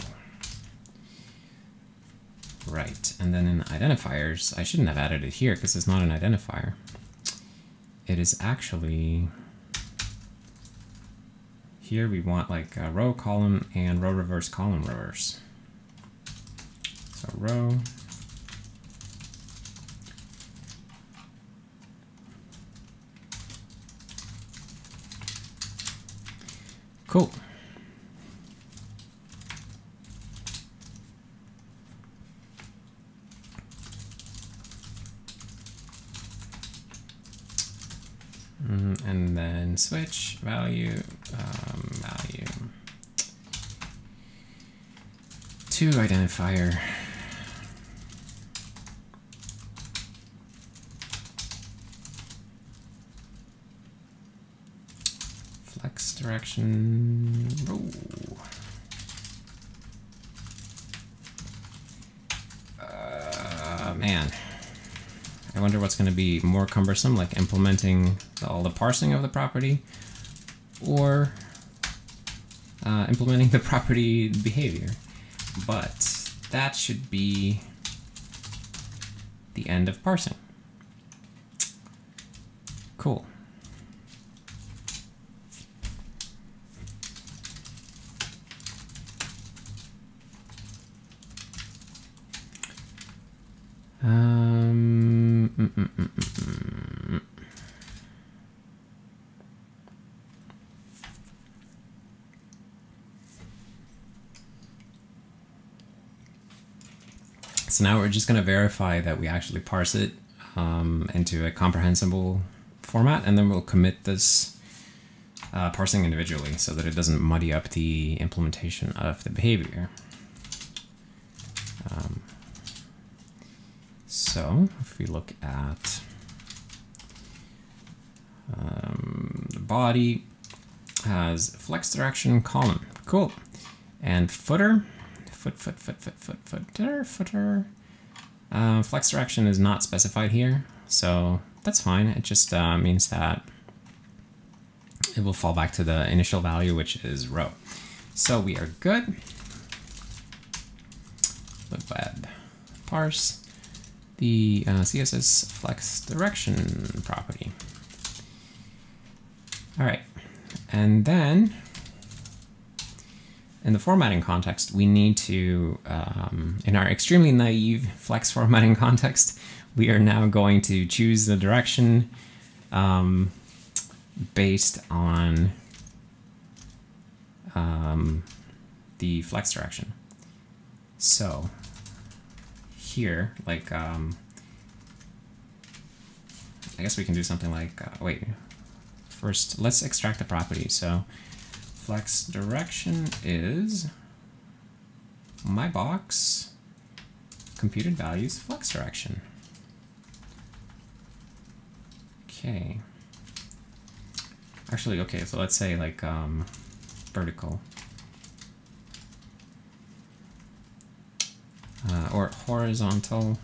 [SPEAKER 1] Right, and then in identifiers, I shouldn't have added it here because it's not an identifier. It is actually, here we want like a row column and row reverse column reverse. So row, Cool. Switch value, um, value to identifier. Flex direction. Oh. Uh, man. I wonder what's going to be more cumbersome, like implementing all the parsing of the property, or uh, implementing the property behavior. But that should be the end of parsing. Now we're just going to verify that we actually parse it um, into a comprehensible format, and then we'll commit this uh, parsing individually so that it doesn't muddy up the implementation of the behavior. Um, so if we look at um, the body has flex direction column, cool, and footer foot, foot, foot, foot, foot, footer, footer. Uh, flex direction is not specified here, so that's fine. It just uh, means that it will fall back to the initial value, which is row. So we are good. LibWeb parse the uh, CSS flex direction property. All right, and then in the formatting context, we need to, um, in our extremely naive flex formatting context, we are now going to choose the direction um, based on um, the flex direction. So here, like, um, I guess we can do something like, uh, wait, first let's extract the property. So flex direction is my box computed values flex direction. Okay. Actually, okay, so let's say like um, vertical. Uh, or horizontal.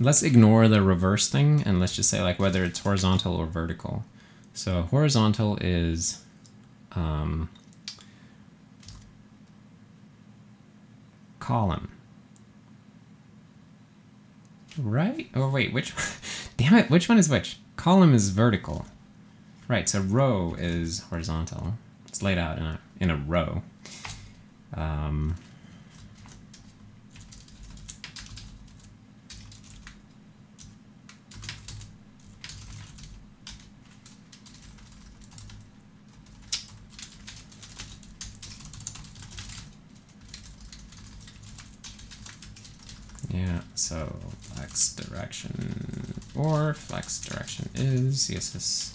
[SPEAKER 1] Let's ignore the reverse thing and let's just say like whether it's horizontal or vertical. So horizontal is um, column. Right? Oh, wait, which Damn it, which one is which? Column is vertical. Right, so row is horizontal. It's laid out in a, in a row. Um, Yeah, so flex direction or flex direction is CSS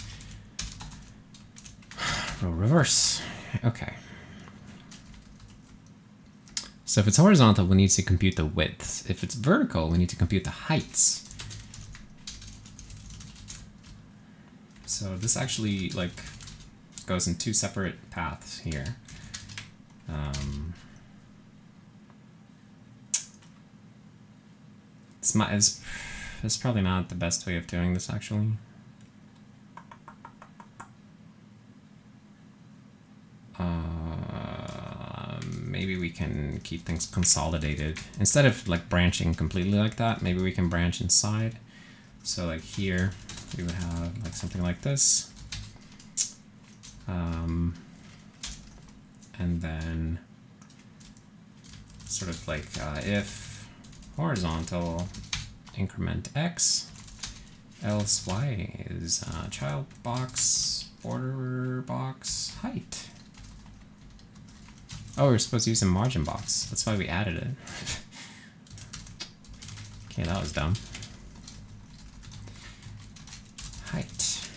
[SPEAKER 1] row reverse. Okay. So if it's horizontal, we need to compute the width. If it's vertical, we need to compute the heights. So this actually like goes in two separate paths here. Um, It's, my, it's, it's probably not the best way of doing this, actually. Uh, maybe we can keep things consolidated. Instead of like branching completely like that, maybe we can branch inside. So like here, we would have like something like this. Um, and then sort of like uh, if horizontal increment x, else y is uh, child box, border box, height. Oh, we're supposed to use a margin box. That's why we added it. okay, that was dumb. Height.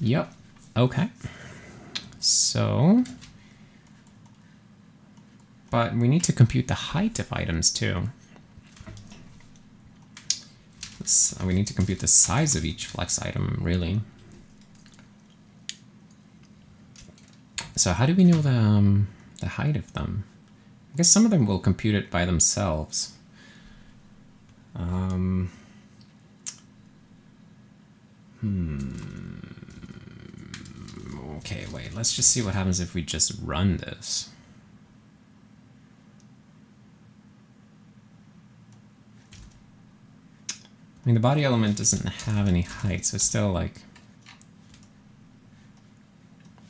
[SPEAKER 1] Yep. Okay. So, but we need to compute the height of items too. This, we need to compute the size of each flex item, really. So how do we know the, um, the height of them? I guess some of them will compute it by themselves. Um, hmm. Okay, wait, let's just see what happens if we just run this. I mean, the body element doesn't have any height, so it's still like...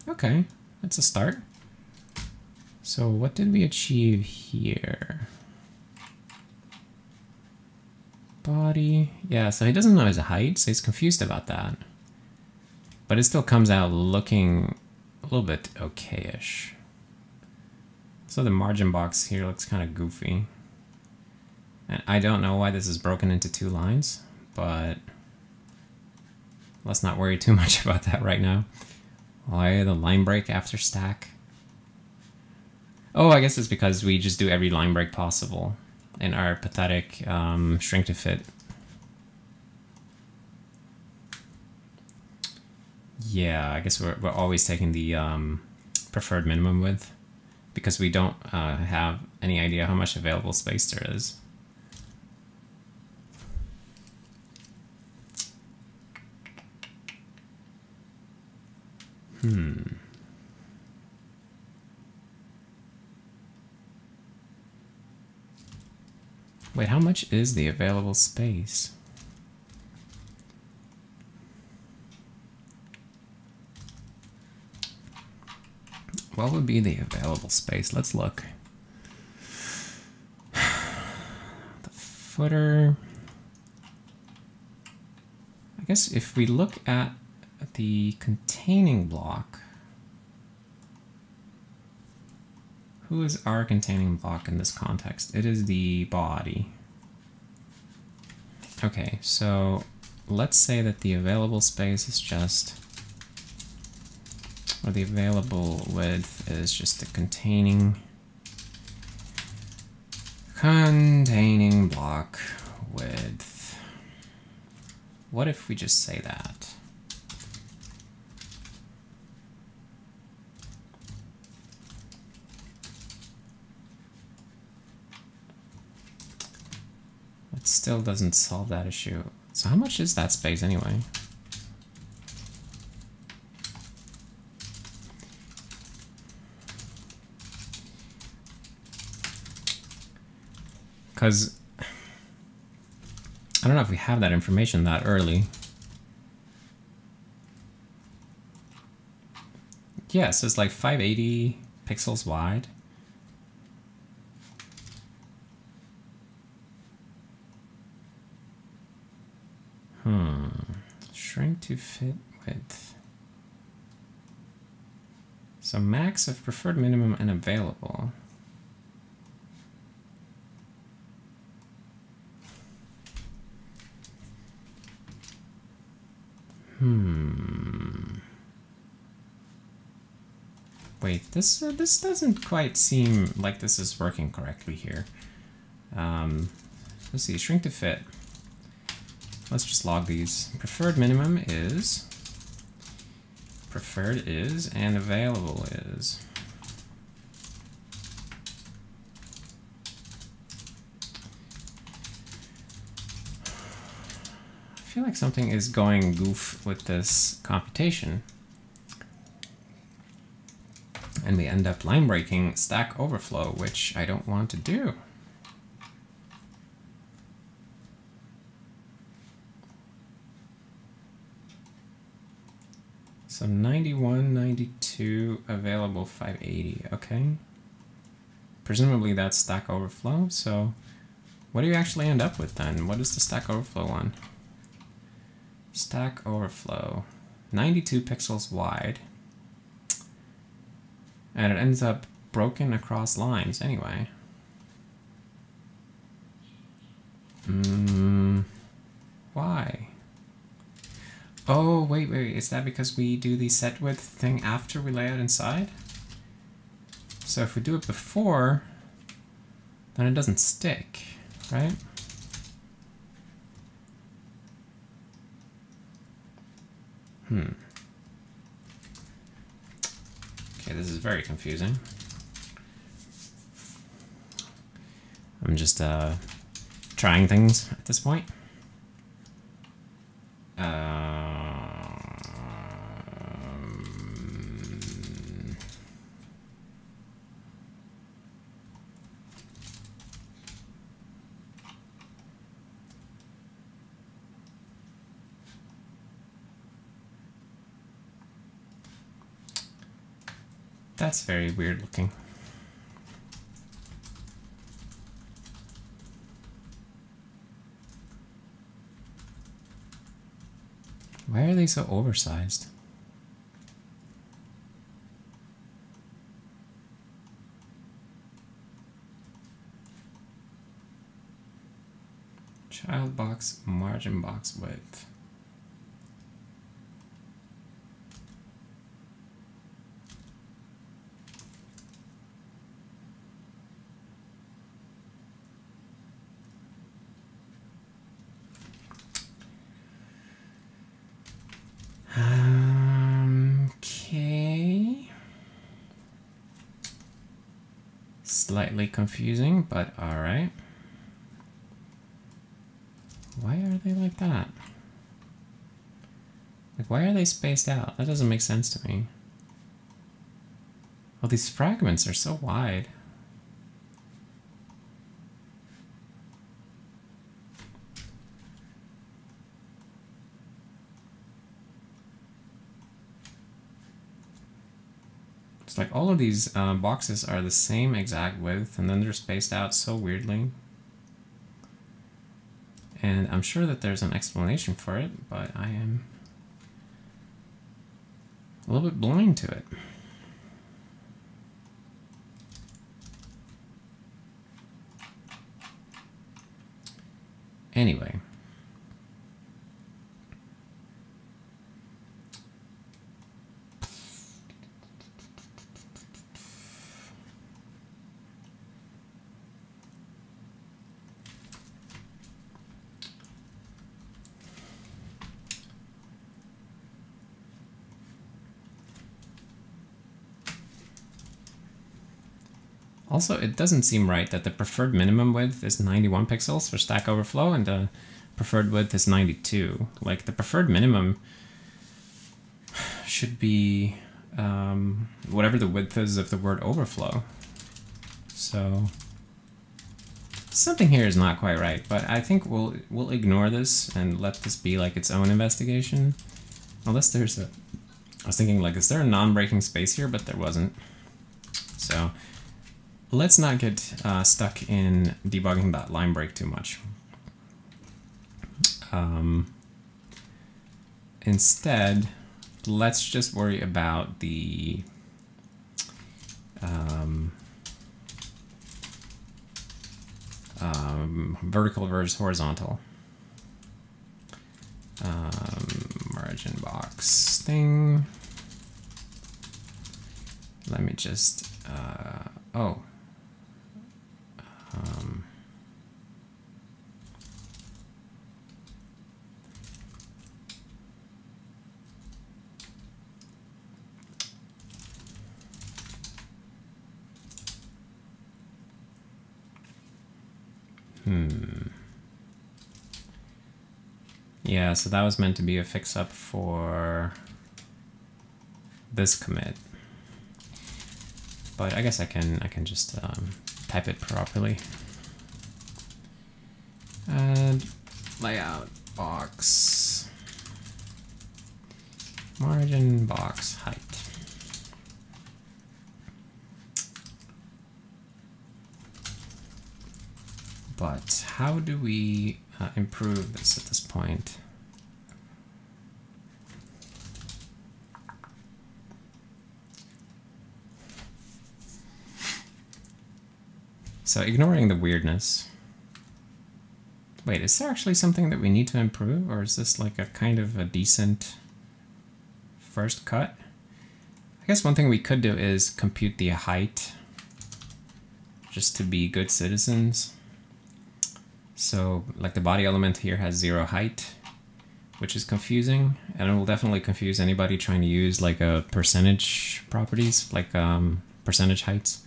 [SPEAKER 1] Okay, that's a start. So what did we achieve here? Body, yeah, so he doesn't know his height, so he's confused about that. But it still comes out looking a little bit okay-ish. So the margin box here looks kind of goofy. And I don't know why this is broken into two lines, but let's not worry too much about that right now. Why the line break after stack? Oh, I guess it's because we just do every line break possible in our pathetic um, shrink to fit. Yeah, I guess we're, we're always taking the um, preferred minimum width because we don't uh, have any idea how much available space there is. Hmm. Wait, how much is the available space? What would be the available space? Let's look. The footer. I guess if we look at the containing block, who is our containing block in this context? It is the body. Okay, so let's say that the available space is just, or the available width is just the containing, containing block width. What if we just say that? It still doesn't solve that issue. So how much is that space anyway? Because I don't know if we have that information that early. Yeah, so it's like 580 pixels wide. Hmm. Shrink to fit width. So max of preferred minimum and available. Hmm. Wait, this uh, this doesn't quite seem like this is working correctly here. Um, let's see, shrink to fit. Let's just log these. Preferred minimum is, preferred is, and available is. Feel like something is going goof with this computation. And we end up line breaking Stack Overflow, which I don't want to do. So 91, 92, available 580, okay. Presumably that's Stack Overflow, so what do you actually end up with then? What is the Stack Overflow one? Stack Overflow. 92 pixels wide. And it ends up broken across lines anyway. Mm, why? Oh, wait, wait, is that because we do the set width thing after we lay out inside? So if we do it before, then it doesn't stick, right? Hmm. Okay, this is very confusing. I'm just uh, trying things at this point. Um, that's very weird looking. Why are they so oversized? Child box, margin box width. Um, okay. Slightly confusing, but alright. Why are they like that? Like, why are they spaced out? That doesn't make sense to me. Well, these fragments are so wide. Like all of these uh, boxes are the same exact width and then they're spaced out so weirdly. And I'm sure that there's an explanation for it, but I am a little bit blind to it. Anyway. Also, it doesn't seem right that the preferred minimum width is 91 pixels for Stack Overflow and the preferred width is 92. Like, the preferred minimum should be um, whatever the width is of the word overflow. So, something here is not quite right, but I think we'll, we'll ignore this and let this be like its own investigation. Unless there's a... I was thinking, like, is there a non-breaking space here? But there wasn't. So, let's not get uh, stuck in debugging that line break too much. Um, instead, let's just worry about the um, um, vertical versus horizontal. Um, margin box thing. Let me just, uh, oh, um, hmm. Yeah, so that was meant to be a fix-up for this commit. But I guess I can I can just um, type it properly. And layout box, margin box height. But how do we uh, improve this at this point? So ignoring the weirdness. Wait, is there actually something that we need to improve? Or is this like a kind of a decent first cut? I guess one thing we could do is compute the height just to be good citizens. So like the body element here has zero height, which is confusing. And it will definitely confuse anybody trying to use like a percentage properties, like um, percentage heights.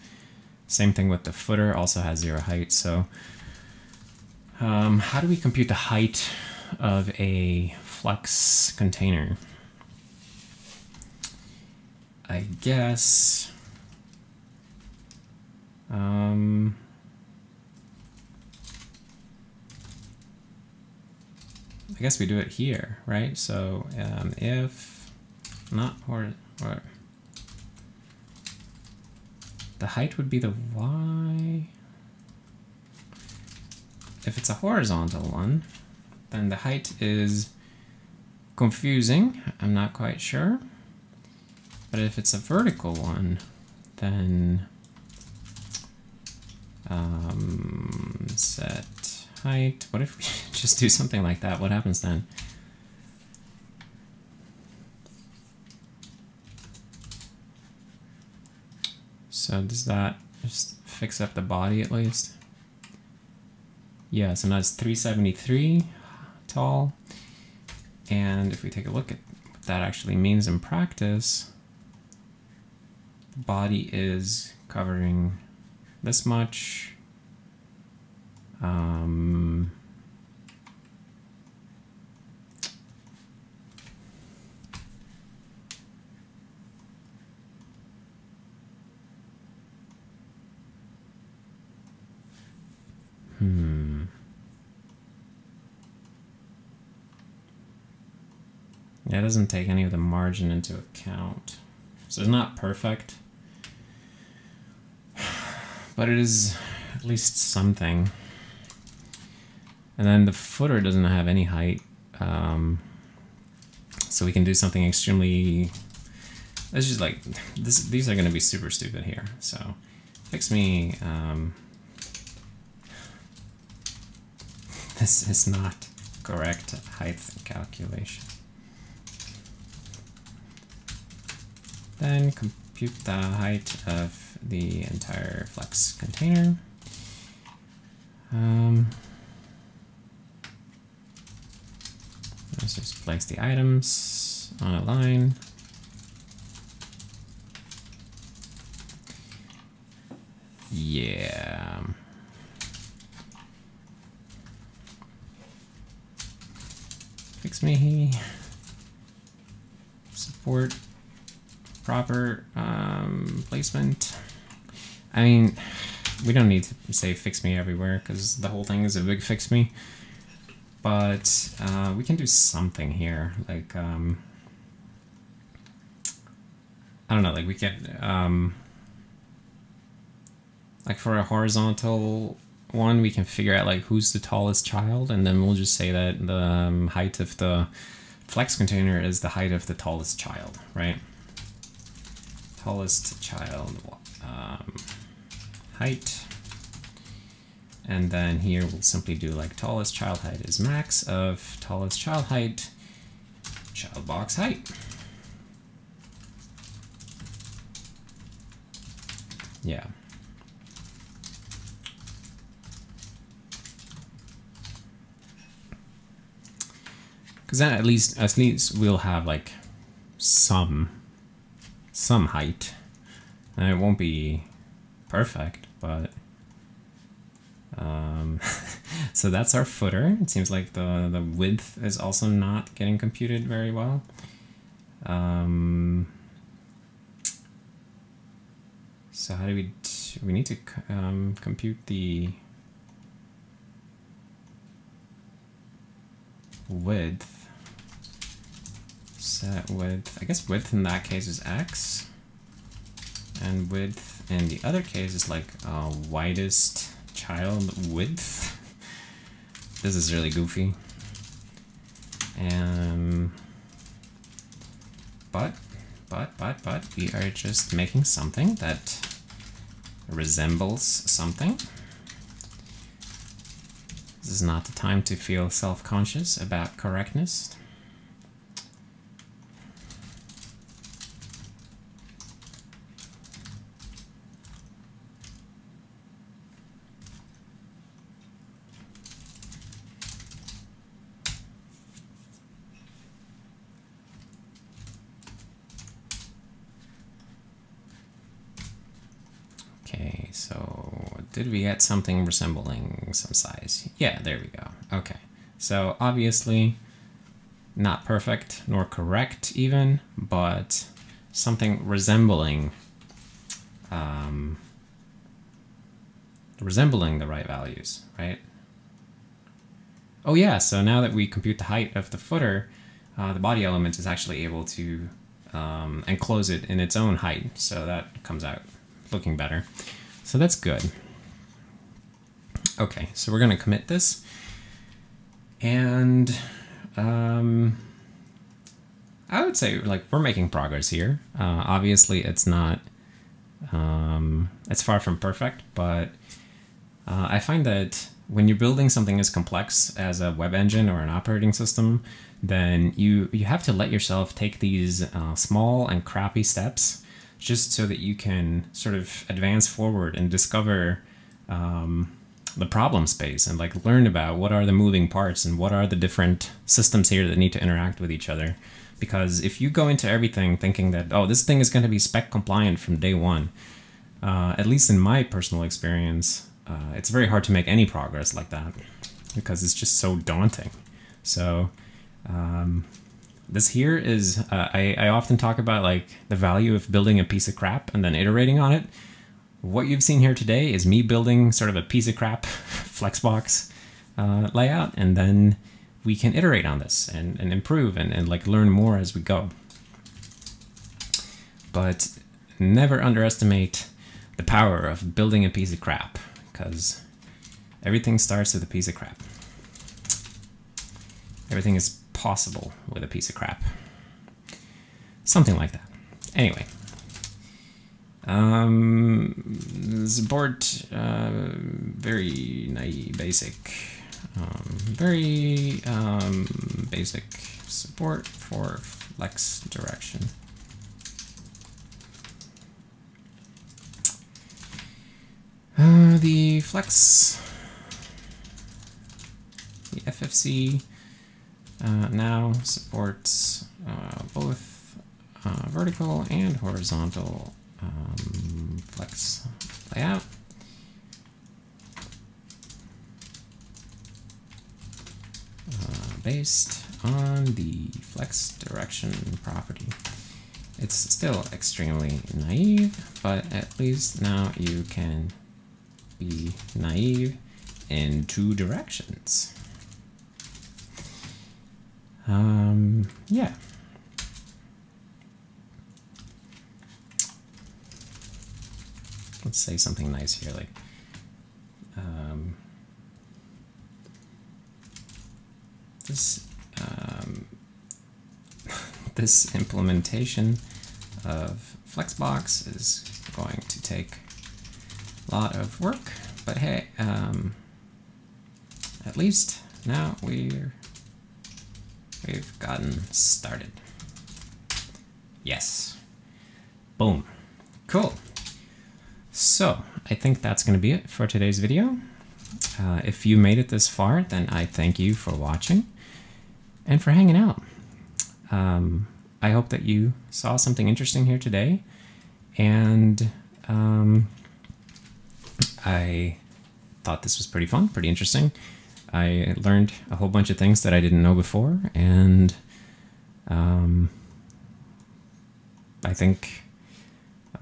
[SPEAKER 1] Same thing with the footer, also has zero height. So um, how do we compute the height of a flex container? I guess. Um, I guess we do it here, right? So um, if not or, or the height would be the y. If it's a horizontal one, then the height is confusing. I'm not quite sure. But if it's a vertical one, then um, set height. What if we just do something like that? What happens then? So does that just fix up the body at least? Yeah, so now it's 373 tall. And if we take a look at what that actually means in practice, the body is covering this much. Um, Hmm. Yeah, doesn't take any of the margin into account. So it's not perfect. But it is at least something. And then the footer doesn't have any height. Um, so we can do something extremely... It's just like, this, these are going to be super stupid here. So fix me... Um, This is not correct height calculation. Then compute the height of the entire flex container. Um, let's just place the items on a line. Yeah. Fix me. Support proper um, placement. I mean, we don't need to say fix me everywhere because the whole thing is a big fix me. But uh, we can do something here, like um, I don't know, like we can um, like for a horizontal one, we can figure out like who's the tallest child, and then we'll just say that the um, height of the flex container is the height of the tallest child, right? Tallest child um, height. And then here we'll simply do like tallest child height is max of tallest child height, child box height. Yeah. Because then at least at least we'll have like some some height. And it won't be perfect, but um, so that's our footer. It seems like the, the width is also not getting computed very well. Um, so how do we, we need to um, compute the width set width, I guess width in that case is x, and width in the other case is like uh, widest child width. this is really goofy. Um, but, but, but, but, we are just making something that resembles something. This is not the time to feel self-conscious about correctness. Okay, so something resembling some size? Yeah, there we go. Okay, so obviously not perfect nor correct even, but something resembling um, resembling the right values, right? Oh yeah, so now that we compute the height of the footer, uh, the body element is actually able to um, enclose it in its own height, so that comes out looking better. So that's good. Okay, so we're going to commit this. And um, I would say like we're making progress here. Uh, obviously, it's not, um, it's far from perfect, but uh, I find that when you're building something as complex as a web engine or an operating system, then you, you have to let yourself take these uh, small and crappy steps just so that you can sort of advance forward and discover um, the problem space and like learn about what are the moving parts and what are the different systems here that need to interact with each other. Because if you go into everything thinking that, oh, this thing is going to be spec compliant from day one, uh, at least in my personal experience, uh, it's very hard to make any progress like that because it's just so daunting. So, um, this here is uh, I, I often talk about like the value of building a piece of crap and then iterating on it what you've seen here today is me building sort of a piece of crap flexbox uh, layout and then we can iterate on this and, and improve and, and like learn more as we go but never underestimate the power of building a piece of crap because everything starts with a piece of crap everything is possible with a piece of crap. Something like that. Anyway. Um, support, uh, very naive, basic, um, very um, basic support for flex direction. Uh, the flex, the FFC uh, now supports uh, both uh, vertical and horizontal um, flex layout. Uh, based on the flex direction property. It's still extremely naive, but at least now you can be naive in two directions. Um, yeah. Let's say something nice here, like, um, this, um, this implementation of Flexbox is going to take a lot of work, but hey, um, at least now we're We've gotten started. Yes. Boom. Cool. So, I think that's going to be it for today's video. Uh, if you made it this far, then I thank you for watching and for hanging out. Um, I hope that you saw something interesting here today, and um, I thought this was pretty fun, pretty interesting. I learned a whole bunch of things that I didn't know before, and um, I think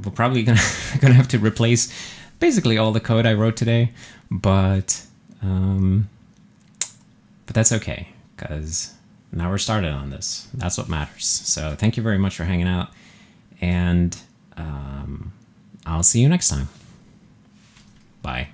[SPEAKER 1] we're probably gonna gonna have to replace basically all the code I wrote today, but um, but that's okay because now we're started on this. That's what matters. So thank you very much for hanging out, and um, I'll see you next time. Bye.